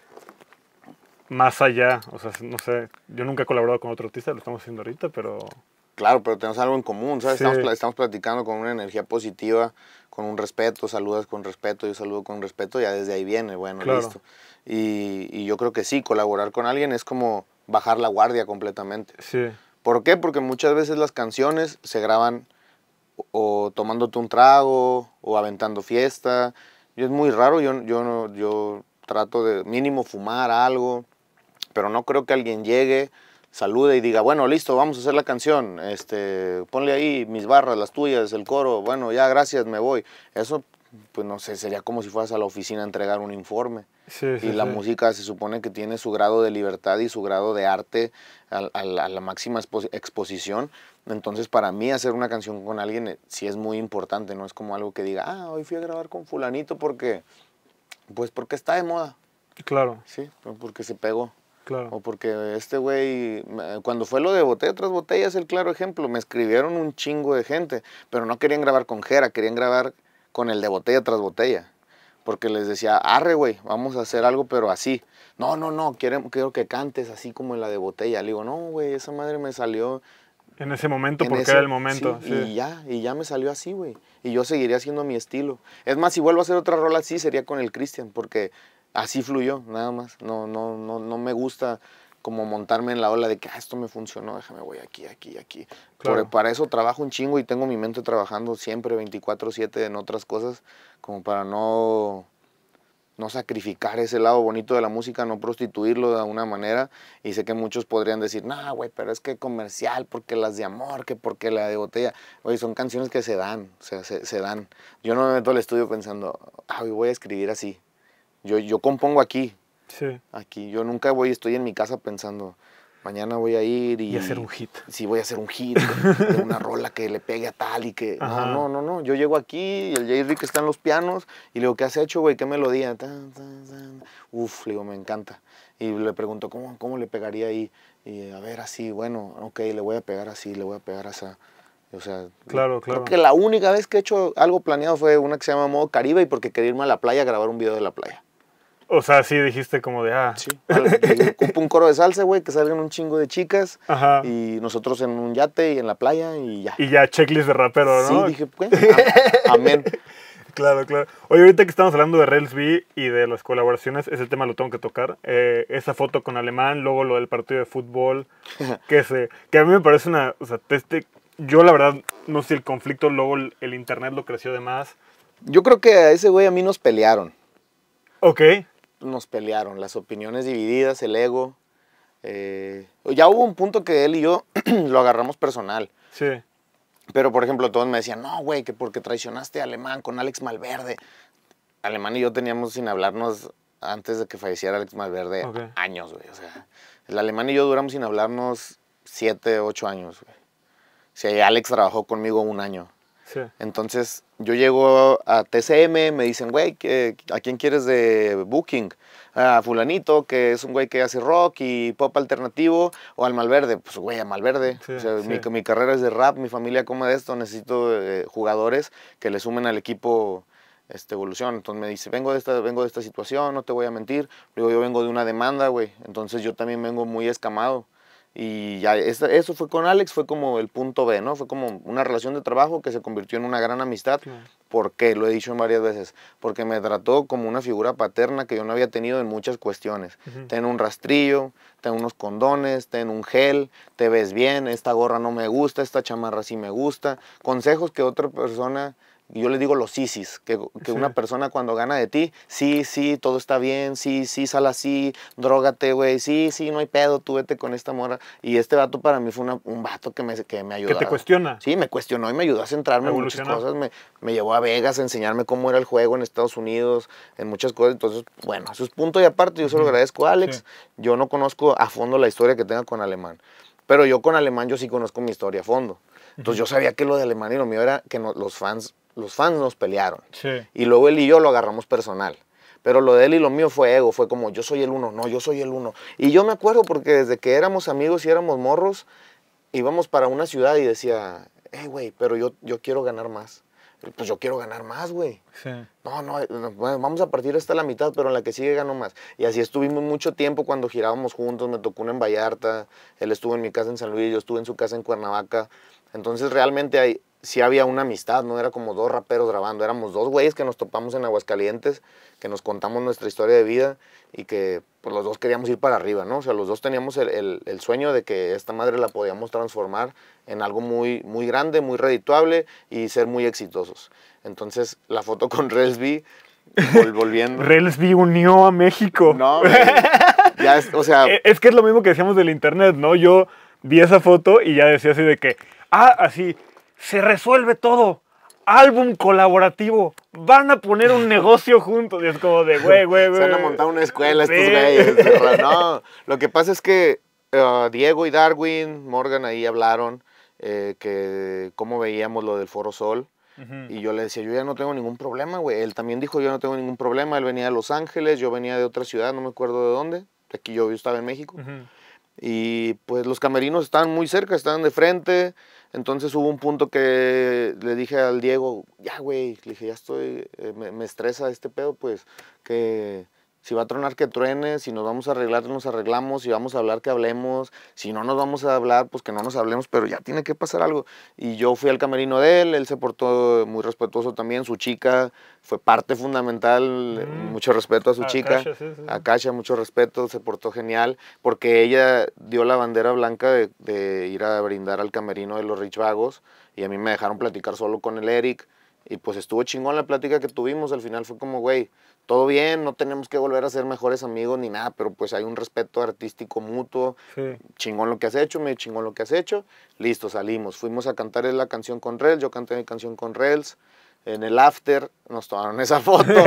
más allá. O sea, no sé, yo nunca he colaborado con otro artista, lo estamos haciendo ahorita, pero... Claro, pero tenemos algo en común, ¿sabes? Sí. Estamos, estamos platicando con una energía positiva, con un respeto, saludas con respeto, yo saludo con respeto, ya desde ahí viene, bueno, Claro. listo. Y, y yo creo que sí, colaborar con alguien es como bajar la guardia completamente. Sí, ¿Por qué? Porque muchas veces las canciones se graban o, tomándote un trago o aventando fiesta. Y es muy raro, yo, yo, no- yo trato de mínimo fumar algo, pero no creo que alguien llegue, salude y diga, bueno, listo, vamos a hacer la canción, este, ponle ahí mis barras, las tuyas, el coro, bueno, ya, gracias, me voy. Eso, pues no sé, sería como si fueras a la oficina a entregar un informe sí, sí. y la sí. música se supone que tiene su grado de libertad y su grado de arte a, a la, a la máxima expo- exposición. Entonces, para mí hacer una canción con alguien eh, sí es muy importante, no es como algo que diga, ah, hoy fui a grabar con fulanito porque, pues porque está de moda, Claro, ¿sí? O porque se pegó. Claro. O porque este güey, cuando fue lo de botella tras botella es el claro ejemplo, me escribieron un chingo de gente, pero no querían grabar con Jera, querían grabar con el de botella tras botella. Porque les decía, arre, güey, vamos a hacer algo, pero así. No, no, no, quiero, quiero que cantes así como en la de botella. Le digo, no, güey, esa madre me salió. En ese momento, en porque ese- era el momento. sí, Sí, Y ya, y ya me salió así, güey. Y yo seguiría haciendo mi estilo. Es más, si vuelvo a hacer otra rola así, sería con el Cristian, porque así fluyó, nada más. No, no, no, no me gusta como montarme en la ola de que ah, esto me funcionó, déjame voy aquí, aquí, aquí. Claro. para eso trabajo un chingo y tengo mi mente trabajando siempre 24/7 en otras cosas, como para no, no sacrificar ese lado bonito de la música, no prostituirlo de alguna manera. Y sé que muchos podrían decir, no, güey, pero es que comercial, porque las de amor, que porque la de botella. Oye, son canciones que se dan, o sea, se, se dan. Yo no me meto al estudio pensando, ah, voy a escribir así. Yo, yo compongo aquí, sí. aquí. Yo nunca voy, estoy en mi casa pensando, mañana voy a ir y... Y hacer un hit. Sí, voy a hacer un hit, de, una [LAUGHS] rola que le pegue a tal y que... Ajá. No, no, no, no. Yo llego aquí y el J. Rick está en los pianos y le digo, ¿qué has hecho, güey? ¿Qué melodía? Tan, tan, tan. Uf, le digo, me encanta. Y le pregunto, ¿cómo, cómo le pegaría ahí? Y a ver, así, bueno, ok, le voy a pegar así, le voy a pegar así. O sea, Claro, claro. creo que la única vez que he hecho algo planeado fue una que se llama Modo Caribe y porque quería irme a la playa a grabar un video de la playa. O sea, sí dijiste como de, ah, Sí. Y ocupo un coro de salsa, güey, que salgan un chingo de chicas ajá. y nosotros en un yate y en la playa y ya. Y ya checklist de rapero, ¿no? Sí, dije, pues, amén. [LAUGHS] Claro, claro. Oye, ahorita que estamos hablando de Railsby y de las colaboraciones, ese tema lo tengo que tocar. Eh, esa foto con Alemán, luego lo del partido de fútbol, [LAUGHS] que, se, que a mí me parece una... O sea, este, yo la verdad no sé si el conflicto, luego el, el internet lo creció de más. Yo creo que a ese güey a mí nos pelearon. Ok. Nos pelearon, las opiniones divididas, el ego. Eh, ya hubo un punto que él y yo [CLEARS THROAT] lo agarramos personal. Sí. Pero, por ejemplo, todos me decían, no, güey, que porque traicionaste a Alemán con Alex Malverde. Alemán y yo teníamos sin hablarnos antes de que falleciera Alex Malverde años, güey. O sea, el Alemán y yo duramos sin hablarnos siete, ocho años, güey. O sea, Alex trabajó conmigo un año. Sí. Entonces, yo llego a TCM, me dicen, güey, ¿qué- ¿a quién quieres de booking? A fulanito, que es un güey que hace rock y pop alternativo, o al Malverde. Pues, güey, a Malverde. Sí, o sea, sí. mi, mi carrera es de rap, mi familia come de esto, necesito eh, jugadores que le sumen al equipo este, evolución. Entonces me dice, vengo de, esta, vengo de esta situación, no te voy a mentir. Digo, yo vengo de una demanda, güey. Entonces yo también vengo muy escamado. Y ya eso fue con Alex, fue como el punto B, ¿no? Fue como una relación de trabajo que se convirtió en una gran amistad. Claro. ¿Por qué? Lo he dicho varias veces. Porque me trató como una figura paterna que yo no había tenido en muchas cuestiones. Ujú. Ten un rastrillo, ten unos condones, ten un gel, te ves bien, esta gorra no me gusta, esta chamarra sí me gusta. Consejos que otra persona, yo le digo los sisis, que, que Sí. una persona cuando gana de ti, sí, sí, todo está bien, sí, sí, sal así, drógate, güey, sí, sí, no hay pedo, tú vete con esta morra. Y este vato para mí fue una- un vato que me, que me ayudó. Que te cuestiona. Sí, me cuestionó y me ayudó a centrarme en muchas cosas. Me, me llevó a Vegas a enseñarme cómo era el juego en Estados Unidos, en muchas cosas. Entonces, bueno, eso es punto y aparte. Yo se lo agradezco a Alex. Sí. Yo no conozco a fondo la historia que tenga con Alemán. Pero yo con Alemán yo sí conozco mi historia a fondo. Entonces yo sabía que lo de Alemán y lo mío era que no- los, fans, los fans nos pelearon. Sí. Y luego él y yo lo agarramos personal. Pero lo de él y lo mío fue ego, fue como yo soy el uno, no, yo soy el uno. Y yo me acuerdo porque desde que éramos amigos y éramos morros, íbamos para una ciudad y decía, hey, güey, pero yo, yo quiero ganar más. Pues yo quiero ganar más, güey. Sí. No, no, bueno, vamos a partir hasta la mitad, pero en la que sigue gano más. Y así estuvimos mucho tiempo cuando girábamos juntos, me tocó una en Vallarta, él estuvo en mi casa en San Luis, yo estuve en su casa en Cuernavaca. Entonces realmente hay, sí había una amistad, no era como dos raperos grabando, éramos dos güeyes que nos topamos en Aguascalientes, que nos contamos nuestra historia de vida y que pues, los dos queríamos ir para arriba, ¿no? O sea, los dos teníamos el, el- el sueño de que esta madre la podíamos transformar en algo muy, muy grande, muy redituable y ser muy exitosos. Entonces, la foto con Resby, vol- volviendo... [LAUGHS] Railsby unió a México. no, güey, [LAUGHS] ya es, o sea, Eh, Es que es lo mismo que decíamos del internet, ¿no? Yo vi esa foto y ya decía así de que, ah, así, se resuelve todo. Álbum colaborativo. Van a poner un [LAUGHS] negocio juntos. Y es como de, güey, güey, güey. Se van a montar una escuela estos Sí. güeyes. No, lo que pasa es que eh, Diego y Darwin, Morgan ahí hablaron eh, que cómo veíamos lo del Foro Sol. Y yo le decía, yo ya no tengo ningún problema, güey. Él también dijo, yo no tengo ningún problema. Él venía de Los Ángeles, yo venía de otra ciudad, no me acuerdo de dónde. Aquí yo, yo estaba en México. Y pues los camerinos estaban muy cerca, estaban de frente. Entonces hubo un punto que le dije al Diego, ya güey, le dije, ya estoy, eh, me, me estresa este pedo, pues que si va a tronar que truene, si nos vamos a arreglar, nos arreglamos, si vamos a hablar, que hablemos, si no nos vamos a hablar, pues que no nos hablemos, pero ya tiene que pasar algo. Y yo fui al camerino de él, él se portó muy respetuoso también, su chica fue parte fundamental, Mm. mucho respeto a su A chica. Kasha, sí, sí. A Kasia, mucho respeto, se portó genial, porque ella dio la bandera blanca de, de ir a brindar al camerino de los Rich Vagos, y a mí me dejaron platicar solo con el Eric, y pues estuvo chingón la plática que tuvimos, al final fue como, güey, todo bien, no tenemos que volver a ser mejores amigos ni nada, pero pues hay un respeto artístico mutuo, Sí. chingón lo que has hecho, me chingón lo que has hecho, listo, salimos, fuimos a cantar la canción con Rels, yo canté mi canción con Rels, en el after nos tomaron esa foto,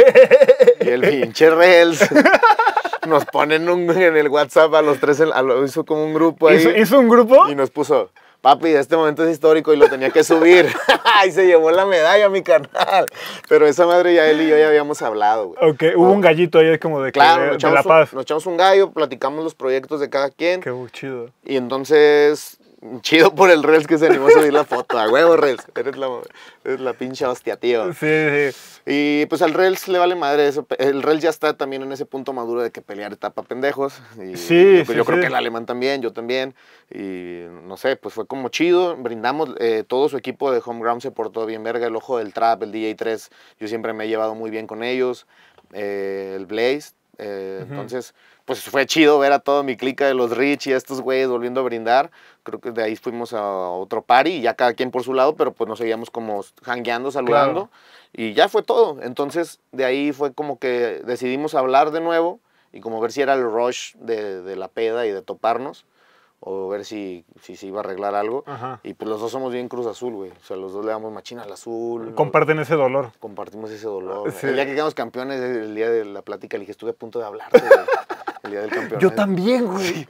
y el pinche Rels [LAUGHS] nos ponen un- en el WhatsApp a los tres, en- a lo- hizo como un grupo ahí, ¿Hizo, hizo un grupo? y nos puso, papi, este momento es histórico y lo tenía que subir, [LAUGHS] y se llevó la medalla mi carnal, pero esa madre ya él y yo ya habíamos hablado, güey. Ok, hubo un gallito ahí como de, que- Claro, de, de La Paz. un, nos echamos un gallo, platicamos los proyectos de cada quien. Qué chido. Y entonces chido por el Rels que se animó a subir la foto. A huevo, Rels. Eres la, eres la pinche hostia, tío. Sí, sí. Y pues al Rels le vale madre eso. El Rels ya está también en ese punto maduro de que pelear etapa pendejos. Y Sí, pues, sí, yo creo sí. que el alemán también, yo también. Y no sé, pues fue como chido. Brindamos, eh, todo su equipo de home ground se portó bien verga. El ojo del trap, el DJ3, yo siempre me he llevado muy bien con ellos. Eh, el Blaze. eh. Entonces, pues fue chido ver a toda mi clica de los Rich y a estos güeyes volviendo a brindar. Creo que de ahí fuimos a otro party y ya cada quien por su lado, pero pues nos seguíamos como hangueando, saludando. Y ya fue todo. Entonces, de ahí fue como que decidimos hablar de nuevo y como ver si era el rush de, de la peda y de toparnos o ver si, si se iba a arreglar algo. Ajá. Y pues los dos somos bien Cruz Azul, güey. O sea, los dos le damos machina al azul. Comparten ese dolor. compartimos ese dolor. Sí. El día que quedamos campeones, el día de la plática, le dije, estuve a punto de hablarte, güey. [LAUGHS] El día del campeón. también, güey.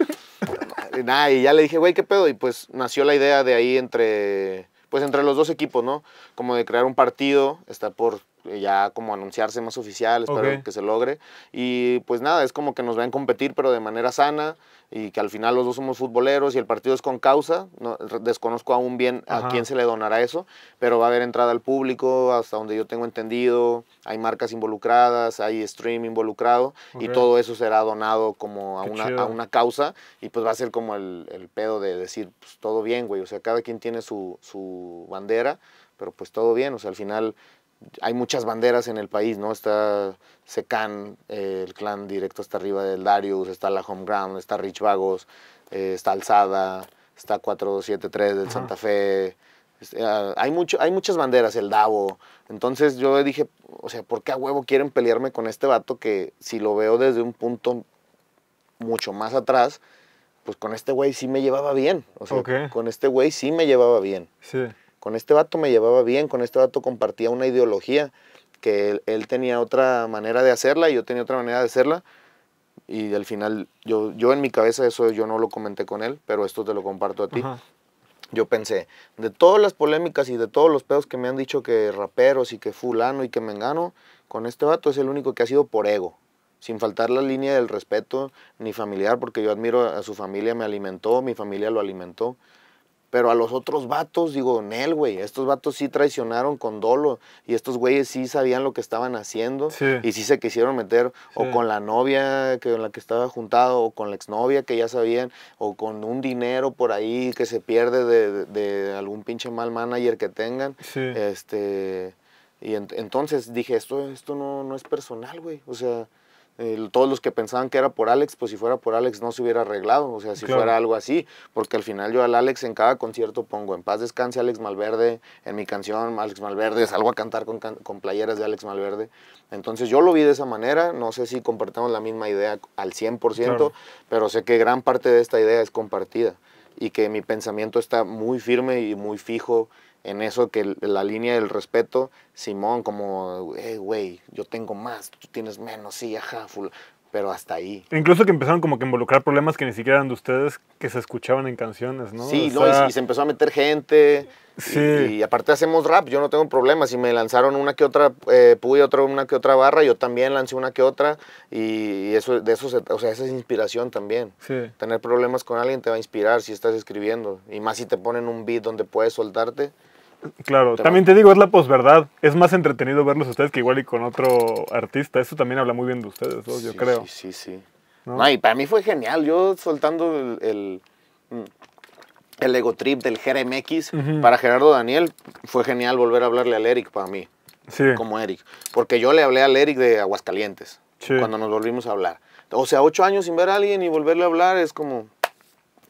Y nada, y ya le dije, güey, ¿qué pedo? Y pues nació la idea de ahí entre, pues entre los dos equipos, ¿no? Como de crear un partido, está por ya como anunciarse más oficial, espero que se logre. Y pues nada, es como que nos ven competir, pero de manera sana, y que al final los dos somos futboleros y el partido es con causa. No, desconozco aún bien a quién se le donará eso, pero va a haber entrada al público, hasta donde yo tengo entendido. Hay marcas involucradas, hay stream involucrado, y todo eso será donado como a una, a una causa y pues va a ser como el, el pedo de decir, pues todo bien, güey, o sea, cada quien tiene su, su bandera, pero pues todo bien, o sea, al final hay muchas banderas en el país, ¿no? Está Secan, eh, el clan directo hasta arriba del Darius, está la Home Ground, está Rich Vagos, eh, está Alzada, está 473 del. Santa Fe, ah, hay, mucho, hay muchas banderas, el Davo. Entonces yo dije, o sea, ¿por qué a huevo quieren pelearme con este vato que si lo veo desde un punto mucho más atrás, pues con este güey sí me llevaba bien. O sea, con este güey sí me llevaba bien. Sí. Con este vato me llevaba bien, con este vato compartía una ideología que él, él tenía otra manera de hacerla y yo tenía otra manera de hacerla. Y al final, yo, yo en mi cabeza, eso yo no lo comenté con él, pero esto te lo comparto a ti Ajá. yo pensé, de todas las polémicas y de todos los pedos que me han dicho que raperos y que fulano y que mengano, con este vato es el único que ha sido por ego, sin faltar la línea del respeto ni familiar, porque yo admiro a su familia, me alimentó, mi familia lo alimentó. Pero a los otros vatos, digo, Nel, güey, estos vatos sí traicionaron con dolo y estos güeyes sí sabían lo que estaban haciendo Sí. y sí se quisieron meter o con la novia que, con la que estaba juntado o con la exnovia que ya sabían o con un dinero por ahí que se pierde de, de- de algún pinche mal manager que tengan. Sí. Este, y ent- entonces dije, esto, esto no, no es personal, güey. O sea, todos los que pensaban que era por Alex, pues si fuera por Alex no se hubiera arreglado. O sea, si Claro. fuera algo así. Porque al final yo al Alex en cada concierto pongo en paz descanse Alex Malverde. En mi canción Alex Malverde, [LAUGHS] salgo a cantar con, con playeras de Alex Malverde. Entonces yo lo vi de esa manera. No sé si compartimos la misma idea al 100%, Claro. pero sé que gran parte de esta idea es compartida. Y que mi pensamiento está muy firme y muy fijo en eso que la línea del respeto, Simón, como, "Eh, güey, yo tengo más, tú tienes menos, sí, ajá, ful-", pero hasta ahí. Incluso que empezaron como que involucrar problemas que ni siquiera eran de ustedes, que se escuchaban en canciones, ¿no? Sí, O no, y- sea, y, se empezó a meter gente. y- Sí. Y, aparte hacemos rap, yo no tengo problemas. Si me lanzaron una que otra eh, puy, otra una que otra barra, yo también lancé una que otra. Y, y eso, de eso, se- o sea, esa es inspiración también. Sí. Tener problemas con alguien te va a inspirar si estás escribiendo. Y más si te ponen un beat donde puedes soltarte. Claro, también te digo, es la posverdad. Es más entretenido verlos ustedes que igual y con otro artista. Eso también habla muy bien de ustedes dos, yo Sí, creo. Sí, sí, sí. ¿no? No, y para mí fue genial. Yo soltando el, el, mm, el ego trip del GRMX Ujú. para Gerardo Daniel, fue genial volver a hablarle al Eric para mí, Sí, como Eric. Porque yo le hablé al Eric de Aguascalientes Sí. cuando nos volvimos a hablar. O sea, ocho años sin ver a alguien y volverle a hablar es como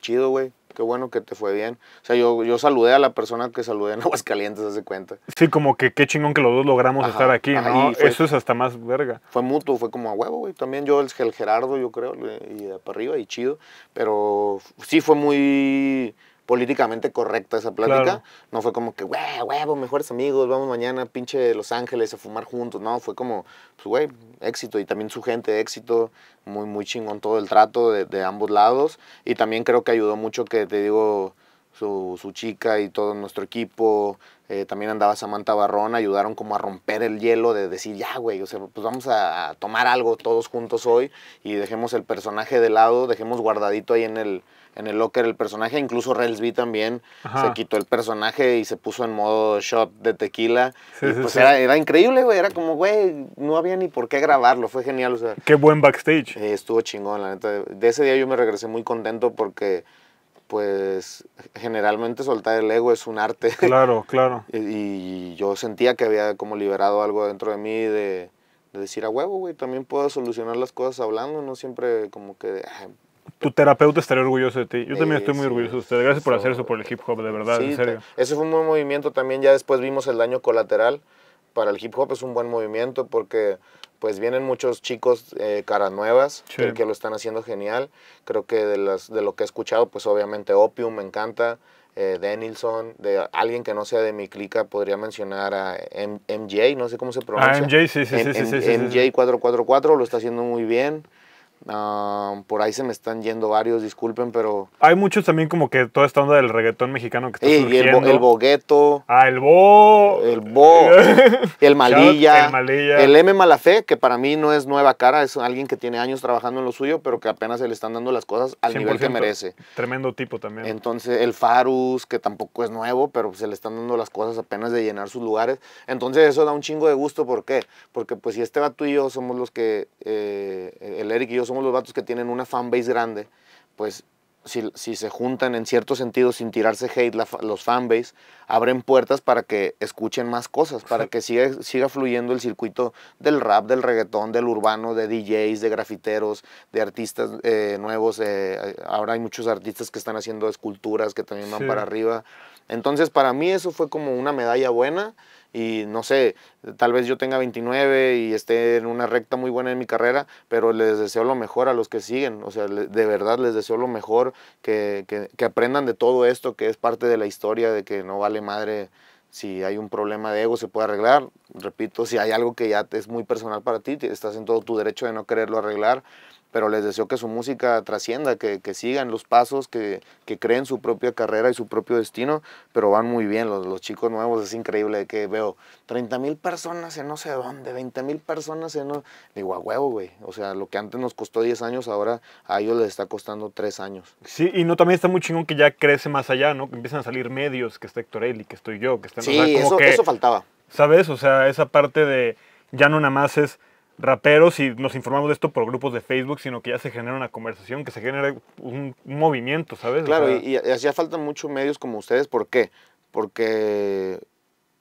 chido, güey. Qué bueno que te fue bien. O sea, yo, yo saludé a la persona que saludé en [LAUGHS] Aguascalientes, hace cuenta. sí, como que qué chingón que los dos logramos Ajá, estar aquí, ajá, ¿no? fue- Eso es hasta más verga. fue mutuo, fue como a huevo, güey. También yo, el, el Gerardo, yo creo, y de para arriba, y chido. Pero sí fue muy políticamente correcta esa plática. Claro. No fue como que, güey, huevo, mejores amigos, vamos mañana, pinche Los Ángeles a fumar juntos. No, fue como, pues, güey, éxito. Y también su gente, éxito. Muy, muy chingón todo el trato de, de ambos lados. Y también creo que ayudó mucho que, te digo, su, su chica y todo nuestro equipo. eh, también andaba Samantha Barrón, ayudaron como a romper el hielo de decir, ya, güey, o sea, pues vamos a, a tomar algo todos juntos hoy y dejemos el personaje de lado, dejemos guardadito ahí en el, en el locker el personaje. Incluso Relsby también Ajá. se quitó el personaje y se puso en modo shot de tequila. Sí, y sí, pues sí. Era, era increíble, güey, era como, güey, no había ni por qué grabarlo, fue genial, o sea. Qué buen backstage. Eh, estuvo chingón, la neta. De ese día yo me regresé muy contento porque, pues, generalmente soltar el ego es un arte. Claro, claro. [LAUGHS] y yo sentía que había como liberado algo dentro de mí de, de decir, a huevo, güey, también puedo solucionar las cosas hablando, no siempre como que... "Ay, Tu terapeuta estaría orgulloso de ti. Yo también estoy muy orgulloso de usted. Gracias por hacer eso por el hip hop, de verdad, en serio. Ese fue un buen movimiento también. Ya después vimos el daño colateral. Para el hip hop es un buen movimiento porque pues vienen muchos chicos eh, caras nuevas Sí. que, que lo están haciendo genial. Creo que de, las, de lo que he escuchado, pues obviamente Opium me encanta. Eh, Denilson, de alguien que no sea de mi clica, podría mencionar a M- MJ, no sé cómo se pronuncia. Ah, MJ, sí, sí, sí, M- sí, sí, M- sí, sí, sí. MJ444 lo está haciendo muy bien. Ah, por ahí se me están yendo varios, disculpen, pero... Hay muchos también como que toda esta onda del reggaetón mexicano que está Ey, y el, bo- surgiendo. el Bogueto, Ah, el Bo. el Bo, [LAUGHS] el Malilla, el Malilla. el M Malafé, que para mí no es nueva cara, es alguien que tiene años trabajando en lo suyo, pero que apenas se le están dando las cosas al nivel que 100%. merece. Tremendo tipo también. Entonces, el Farus, que tampoco es nuevo, pero se le están dando las cosas apenas de llenar sus lugares. Entonces, eso da un chingo de gusto. ¿Por qué? Porque, pues, si este vato y yo somos los que, eh, el Eric y yo somos los vatos que tienen una fanbase grande, pues, si, si se juntan en cierto sentido sin tirarse hate la los fanbase, abren puertas para que escuchen más cosas, para que siga, siga fluyendo el circuito del rap, del reggaetón, del urbano, de DJs, de grafiteros, de artistas eh, nuevos. eh, ahora hay muchos artistas que están haciendo esculturas que también van Sí. para arriba. Entonces, para mí eso fue como una medalla buena y no sé, tal vez yo tenga 29 y esté en una recta muy buena en mi carrera, pero les deseo lo mejor a los que siguen, o sea, de verdad les deseo lo mejor, que, que- que aprendan de todo esto, que es parte de la historia, de que no vale madre si hay un problema de ego se puede arreglar, repito, si hay algo que ya es muy personal para ti, estás en todo tu derecho de no quererlo arreglar, pero les deseo que su música trascienda, que, que sigan los pasos, que, que creen su propia carrera y su propio destino, pero van muy bien los, los chicos nuevos, es increíble que veo 30 mil personas en no sé dónde, 20 mil personas en no... Digo, a huevo, güey, o sea, lo que antes nos costó 10 años, ahora a ellos les está costando 3 años. Sí, y no también está muy chingón que ya crece más allá, ¿no? Que empiezan a salir medios, que está Héctor Eli, que estoy yo, que están, o Sí, sea, como eso, que, eso faltaba. ¿sabes? O sea, esa parte de ya no nada más es raperos y nos informamos de esto por grupos de Facebook, sino que ya se genera una conversación, que se genera un, un movimiento, ¿sabes? O Claro, sea, y, y hacía falta muchos medios como ustedes. ¿Por qué? Porque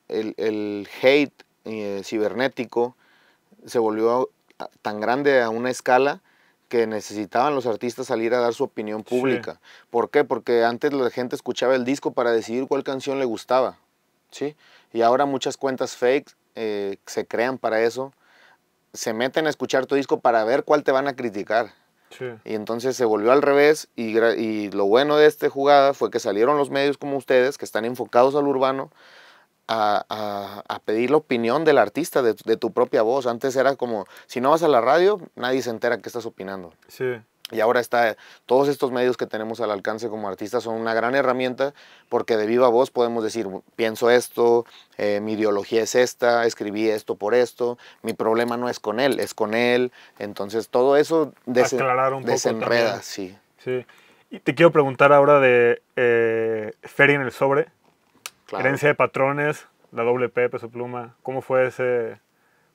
el, el hate eh, cibernético se volvió a- tan grande a una escala que necesitaban los artistas salir a dar su opinión Sí. pública. ¿Por qué? Porque antes la gente escuchaba el disco para decidir cuál canción le gustaba. ¿sí? Y ahora muchas cuentas fake eh, se crean para eso. Se meten a escuchar tu disco para ver cuál te van a criticar. sí. Y entonces se volvió al revés y, y lo bueno de esta jugada fue que salieron los medios como ustedes, que están enfocados al urbano, a, a- a pedir la opinión del artista, de, de tu propia voz. Antes era como, si no vas a la radio, nadie se entera que estás opinando. sí. Y ahora está, todos estos medios que tenemos al alcance como artistas son una gran herramienta porque de viva voz podemos decir, pienso esto, eh, mi ideología es esta, escribí esto por esto, mi problema no es con él, es con él. Entonces todo eso desen- un desenreda, sí. Sí. Y te quiero preguntar ahora de eh, Feria en el Sobre, Claro. herencia de patrones, la doble P, peso pluma. ¿Cómo fue ese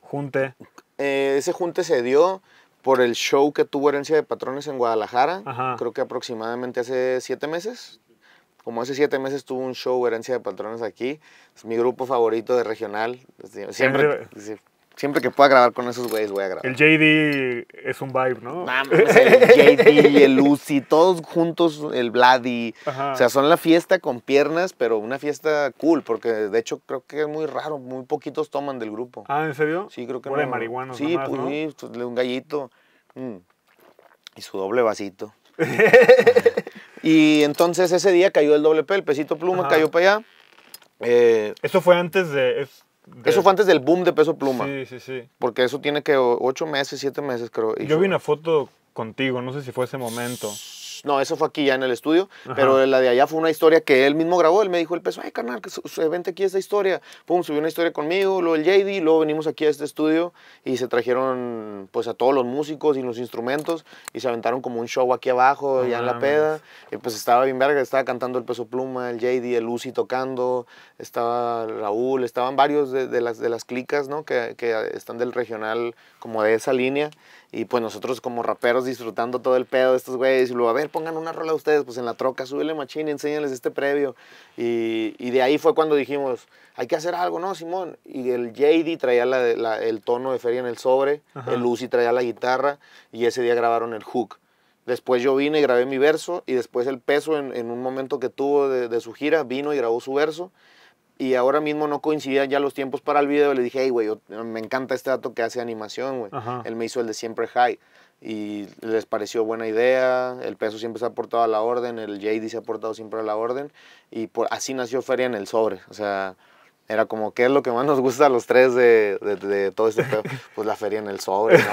junte? Eh, ese junte se dio por el show que tuvo Herencia de Patrones en Guadalajara, Ajá. creo que aproximadamente hace siete meses. Como hace siete meses tuvo un show Herencia de Patrones aquí. Es mi grupo favorito de regional. Siempre, siempre que pueda grabar con esos güeyes voy a grabar. El JD es un vibe, ¿no? Nah, el JD, el Lucy, todos juntos, el Vladi. Ajá. O sea, son la fiesta con piernas, pero una fiesta cool, porque de hecho creo que es muy raro, muy poquitos toman del grupo. ah, ¿en serio? Sí, creo que Pura de no. marihuanos Sí, nomás, pues ¿no? sí, pues, un gallito. Mm. Y su doble vasito. [LAUGHS] y entonces ese día cayó el doble P, el pesito pluma Ajá. cayó para allá. Eh, Eso fue antes de... es- de- eso fue antes del boom de peso pluma. Sí, sí, sí. Porque eso tiene que ocho meses, siete meses, creo. Yo vi una foto contigo, no sé si fue ese momento. No, eso fue aquí ya en el estudio, pero la de allá fue una historia que él mismo grabó. Él me dijo el peso, ay, carnal, que se vente aquí esta historia. Pum, subió una historia conmigo, luego el JD, luego venimos aquí a este estudio y se trajeron pues a todos los músicos y los instrumentos y se aventaron como un show aquí abajo, ya en la peda. Y pues estaba bien verga, estaba cantando el peso pluma, el JD, el Lucy tocando, estaba Raúl, estaban varios de, las, de las clicas, ¿no? Que, que están del regional como de esa línea. Y pues nosotros como raperos disfrutando todo el pedo de estos güeyes. Y luego, a ver, pongan una rola ustedes, pues en la troca, súbele machín y enséñales este previo. Y, y, de ahí fue cuando dijimos, hay que hacer algo, ¿no, Simón? Y el JD traía la, el tono de feria en el sobre, el Lucy traía la guitarra y ese día grabaron el hook. Después yo vine y grabé mi verso y después el peso en, en un momento que tuvo de, de, su gira vino y grabó su verso y ahora mismo no coincidían ya los tiempos para el video. Le dije, hey, güey, me encanta este dato que hace animación, güey. Él me hizo el de Siempre High y les pareció buena idea. El peso siempre se ha portado a la orden, el JD se ha portado siempre a la orden y por, así nació Feria en el Sobre. O sea, era como, ¿qué es lo que más nos gusta a los tres de, de, todo este pedo? [LAUGHS] Pues la feria en el sobre, ¿no?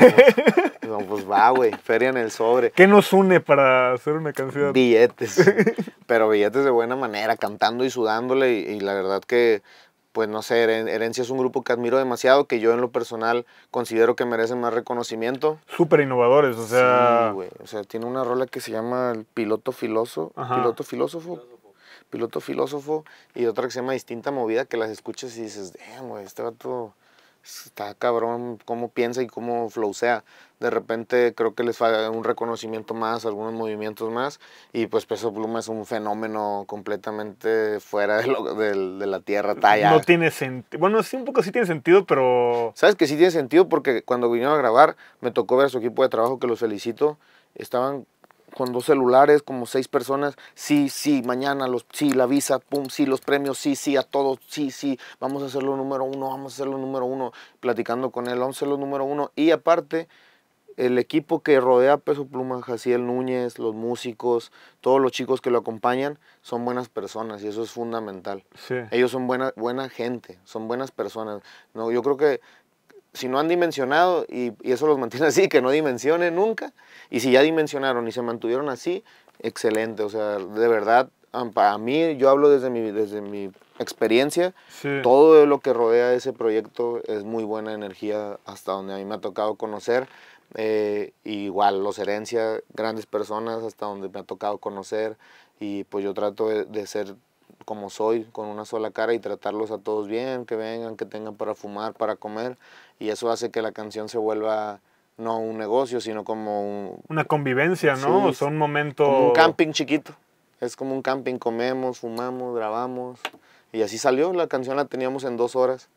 Pues va, güey, feria en el sobre. ¿Qué nos une para hacer una canción? Billetes, [LAUGHS] pero billetes de buena manera, cantando y sudándole y, la verdad que, pues no sé, Herencia es un grupo que admiro demasiado, que yo en lo personal considero que merecen más reconocimiento. Súper innovadores, o sea... Sí, güey, o sea, tiene una rola que se llama El Piloto Filósofo, Piloto Filósofo piloto filósofo, y otra que se llama Distinta Movida, que las escuchas y dices, damn, güey, este vato está cabrón, cómo piensa y cómo flowsea. De repente creo que les falta un reconocimiento más, algunos movimientos más, y pues Peso Pluma es un fenómeno completamente fuera de, lo, de, la tierra talla. No tiene sentido, bueno, sí, un poco sí tiene sentido, pero... ¿Sabes que sí tiene sentido? Porque cuando vinieron a grabar, me tocó ver a su equipo de trabajo, que los felicito, estaban con dos celulares, como seis personas, sí, sí, mañana, los, sí, la visa, pum, sí, los premios, sí, sí, a todos, sí, sí, vamos a hacerlo número uno, vamos a hacerlo número uno, platicando con él, vamos a hacerlo número uno. Y aparte, el equipo que rodea a Peso Pluma, Jaciel Núñez, los músicos, todos los chicos que lo acompañan, son buenas personas y eso es fundamental. Ellos son buena, buena gente, son buenas personas. No, yo creo que si no han dimensionado y, eso los mantiene [LAUGHS] así, que no dimensionen nunca. Y si ya dimensionaron y se mantuvieron así, excelente. O sea, de verdad, para mí, yo hablo desde mi, desde mi experiencia, todo lo que rodea ese proyecto es muy buena energía hasta donde a mí me ha tocado conocer. Eh, igual, los herencia, grandes personas hasta donde me ha tocado conocer. Y pues yo trato de ser como soy, con una sola cara y tratarlos a todos bien, que vengan, que tengan para fumar, para comer. Y eso hace que la canción se vuelva no un negocio, sino como una convivencia, ¿no? o sea, un momento... un camping chiquito. Es como un camping, comemos, fumamos, grabamos. Y así salió, la canción la teníamos en dos horas.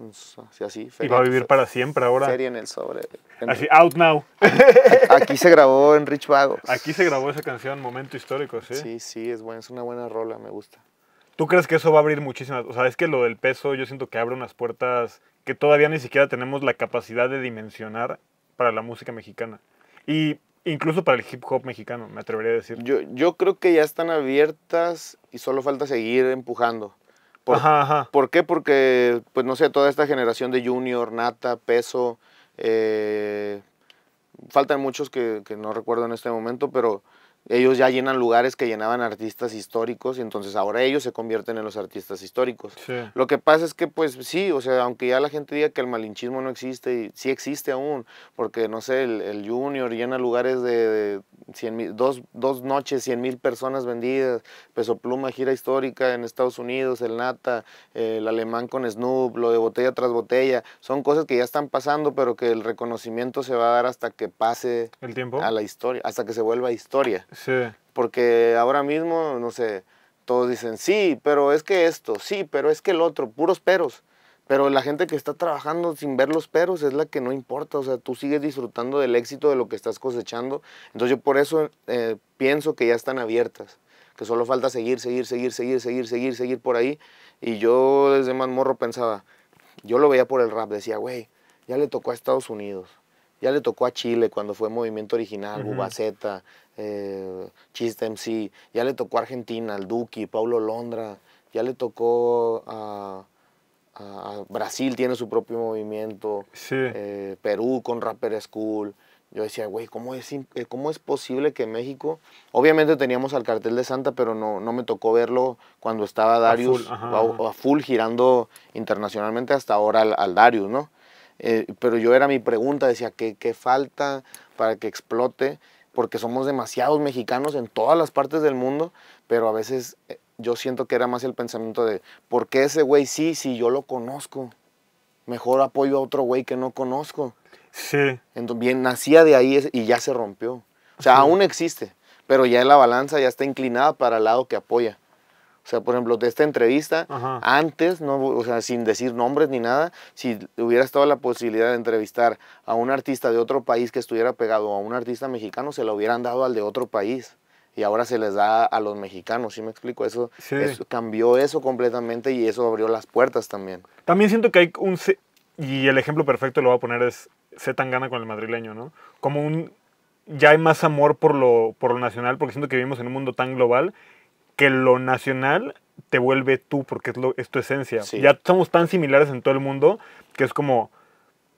Así, así, y va a vivir para siempre ahora. Serie en el sobre. así, out now. [LAUGHS] Aquí, se grabó en Rich Vagos. Aquí se grabó esa canción, momento histórico, ¿sí? Sí, sí, es, bueno, es una buena rola, me gusta. ¿Tú crees que eso va a abrir muchísimas? O sea, es que lo del peso yo siento que abre unas puertas que todavía ni siquiera tenemos la capacidad de dimensionar para la música mexicana. Y incluso para el hip hop mexicano, me atrevería a decir. Yo, yo creo que ya están abiertas y solo falta seguir empujando. Por, ajá, ¿Por qué? Porque, pues no sé, toda esta generación de Junior, Nata, Peso, eh, faltan muchos que, que no recuerdo en este momento, pero ellos ya llenan lugares que llenaban artistas históricos y entonces ahora ellos se convierten en los artistas históricos. Lo que pasa es que pues sí, o sea, aunque ya la gente diga que el malinchismo no existe, y sí existe aún, porque no sé, el, Junior llena lugares de, dos, dos, noches, 100 mil personas vendidas, Peso Pluma, gira histórica en Estados Unidos, el Nata, el alemán con Snoop, lo de botella tras botella, son cosas que ya están pasando, pero que el reconocimiento se va a dar hasta que pase el tiempo a la historia, hasta que se vuelva historia. Porque ahora mismo, no sé, todos dicen, sí, pero es que esto, sí, pero es que el otro, puros peros. Pero la gente que está trabajando sin ver los peros es la que no importa, o sea, tú sigues disfrutando del éxito de lo que estás cosechando. Entonces yo por eso eh, pienso que ya están abiertas, que solo falta seguir, seguir, seguir, seguir, seguir, seguir, seguir por ahí. Y yo desde más pensaba, yo lo veía por el rap, decía, güey, ya le tocó a Estados Unidos, ya le tocó a Chile cuando fue Movimiento Original, Bubaceta, eh, Chiste MC, ya le tocó a Argentina, al Duki, Paulo Londra, ya le tocó a, Brasil, tiene su propio movimiento, eh, Perú con Rapper School, Yo decía, güey, ¿cómo es, eh, ¿cómo es posible que México... Obviamente teníamos al cartel de Santa, pero no, no me tocó verlo cuando estaba Darius full, ajá, a, a full girando internacionalmente hasta ahora al, al Darius, ¿no? Eh, pero yo era mi pregunta, decía, ¿qué, ¿qué falta para que explote? Porque somos demasiados mexicanos en todas las partes del mundo, pero a veces eh, yo siento que era más el pensamiento de, ¿por qué ese güey sí, si yo lo conozco? Mejor apoyo a otro güey que no conozco. Sí. Entonces, bien, nacía de ahí y ya se rompió. O sea, Sí. aún existe, pero ya la balanza ya está inclinada para el lado que apoya. O sea, por ejemplo, de esta entrevista, Ajá. antes, no, o sea, sin decir nombres ni nada, si hubiera estado la posibilidad de entrevistar a un artista de otro país que estuviera pegado a un artista mexicano, se lo hubieran dado al de otro país. Y ahora se les da a los mexicanos, ¿sí me explico? Eso, Sí. eso cambió eso completamente y eso abrió las puertas también. También siento que hay un... C- Y el ejemplo perfecto lo voy a poner es Z Tangana con el madrileño, ¿no? Como un... Ya hay más amor por lo, por lo nacional, porque siento que vivimos en un mundo tan global que lo nacional te vuelve tú, porque es, lo, es tu esencia. Sí. Ya somos tan similares en todo el mundo que es como,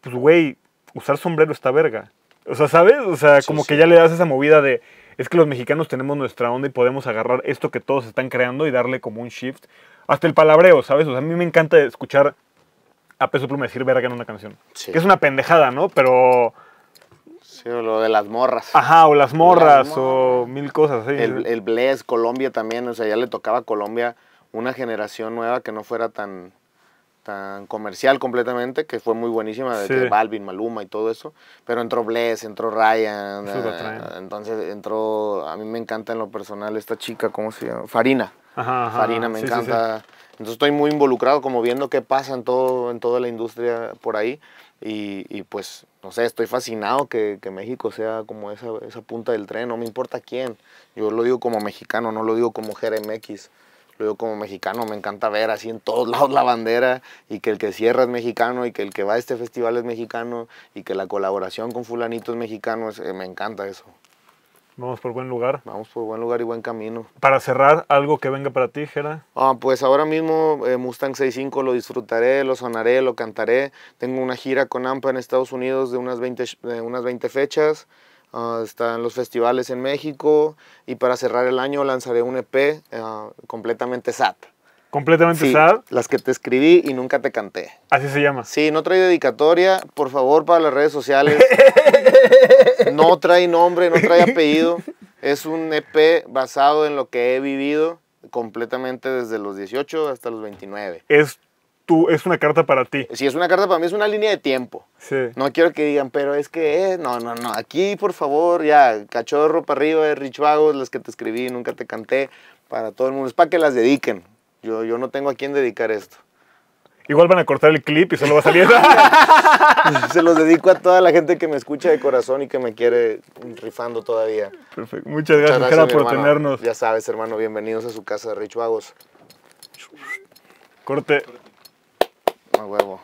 pues güey, usar sombrero está verga. O sea, ¿sabes? O sea, Sí, como sí. que ya le das esa movida de, es que los mexicanos tenemos nuestra onda y podemos agarrar esto que todos están creando y darle como un shift. Hasta el palabreo, ¿sabes? O sea, a mí me encanta escuchar a Peso Pluma decir verga en una canción. Que es una pendejada, ¿no? Pero, Sí, o lo de las morras. ajá, o las morras, Las o morras. mil cosas. sí, El, el Bless, Colombia también, o sea, ya le tocaba a Colombia una generación nueva que no fuera tan, tan comercial completamente, que fue muy buenísima, de Sí. que Balvin, Maluma y todo eso. Pero entró Bless, entró Ryan, eh, entonces entró, a mí me encanta en lo personal esta chica, ¿cómo se llama? Farina. Ajá, ajá, Farina me sí, sí, sí. encanta. Entonces estoy muy involucrado como viendo qué pasa en, todo, en toda la industria por ahí. Y, y, pues, no sé, estoy fascinado que, que México sea como esa, esa punta del tren, no me importa quién. Yo lo digo como mexicano, no lo digo como GRMX. Lo digo como mexicano, me encanta ver así en todos [LAUGHS] lados la bandera y que el que cierra es mexicano y que el que va a este festival es mexicano y que la colaboración con fulanito es mexicano, es- eh, me encanta eso. Vamos por buen lugar. Vamos por buen lugar y buen camino. Para cerrar, algo que venga para ti, Jera. Ah, pues ahora mismo eh, Mustang 65 lo disfrutaré, lo sonaré, lo cantaré. Tengo una gira con AMPA en Estados Unidos de unas 20, sh- de unas 20 fechas. Ah, están los festivales en México. Y para cerrar el año lanzaré un EP ah, completamente SAT. Completamente Sí, sad, las que te escribí y nunca te canté. así se llama. Sí, no trae dedicatoria, por favor, para las redes sociales. [LAUGHS] No trae nombre, no trae apellido. Es un EP basado en lo que he vivido completamente desde los 18 hasta los 29. Es, tu, es una carta para ti. Si es una carta para mí, es una línea de tiempo. Sí. No quiero que digan, pero es que, eh, no, no, no. Aquí, por favor, ya, cachorro para arriba de Rich Vagos, las que te escribí, nunca te canté, para todo el mundo. Es para que las dediquen. Yo, yo no tengo a quién dedicar esto. Igual van a cortar el clip y solo va a salir. [LAUGHS] Se los dedico a toda la gente que me escucha de corazón y que me quiere rifando todavía. Perfecto. Muchas gracias, Muchas mi por tenernos. Ya sabes, hermano, bienvenidos a su casa de Rich Vagos. Corte. A huevo.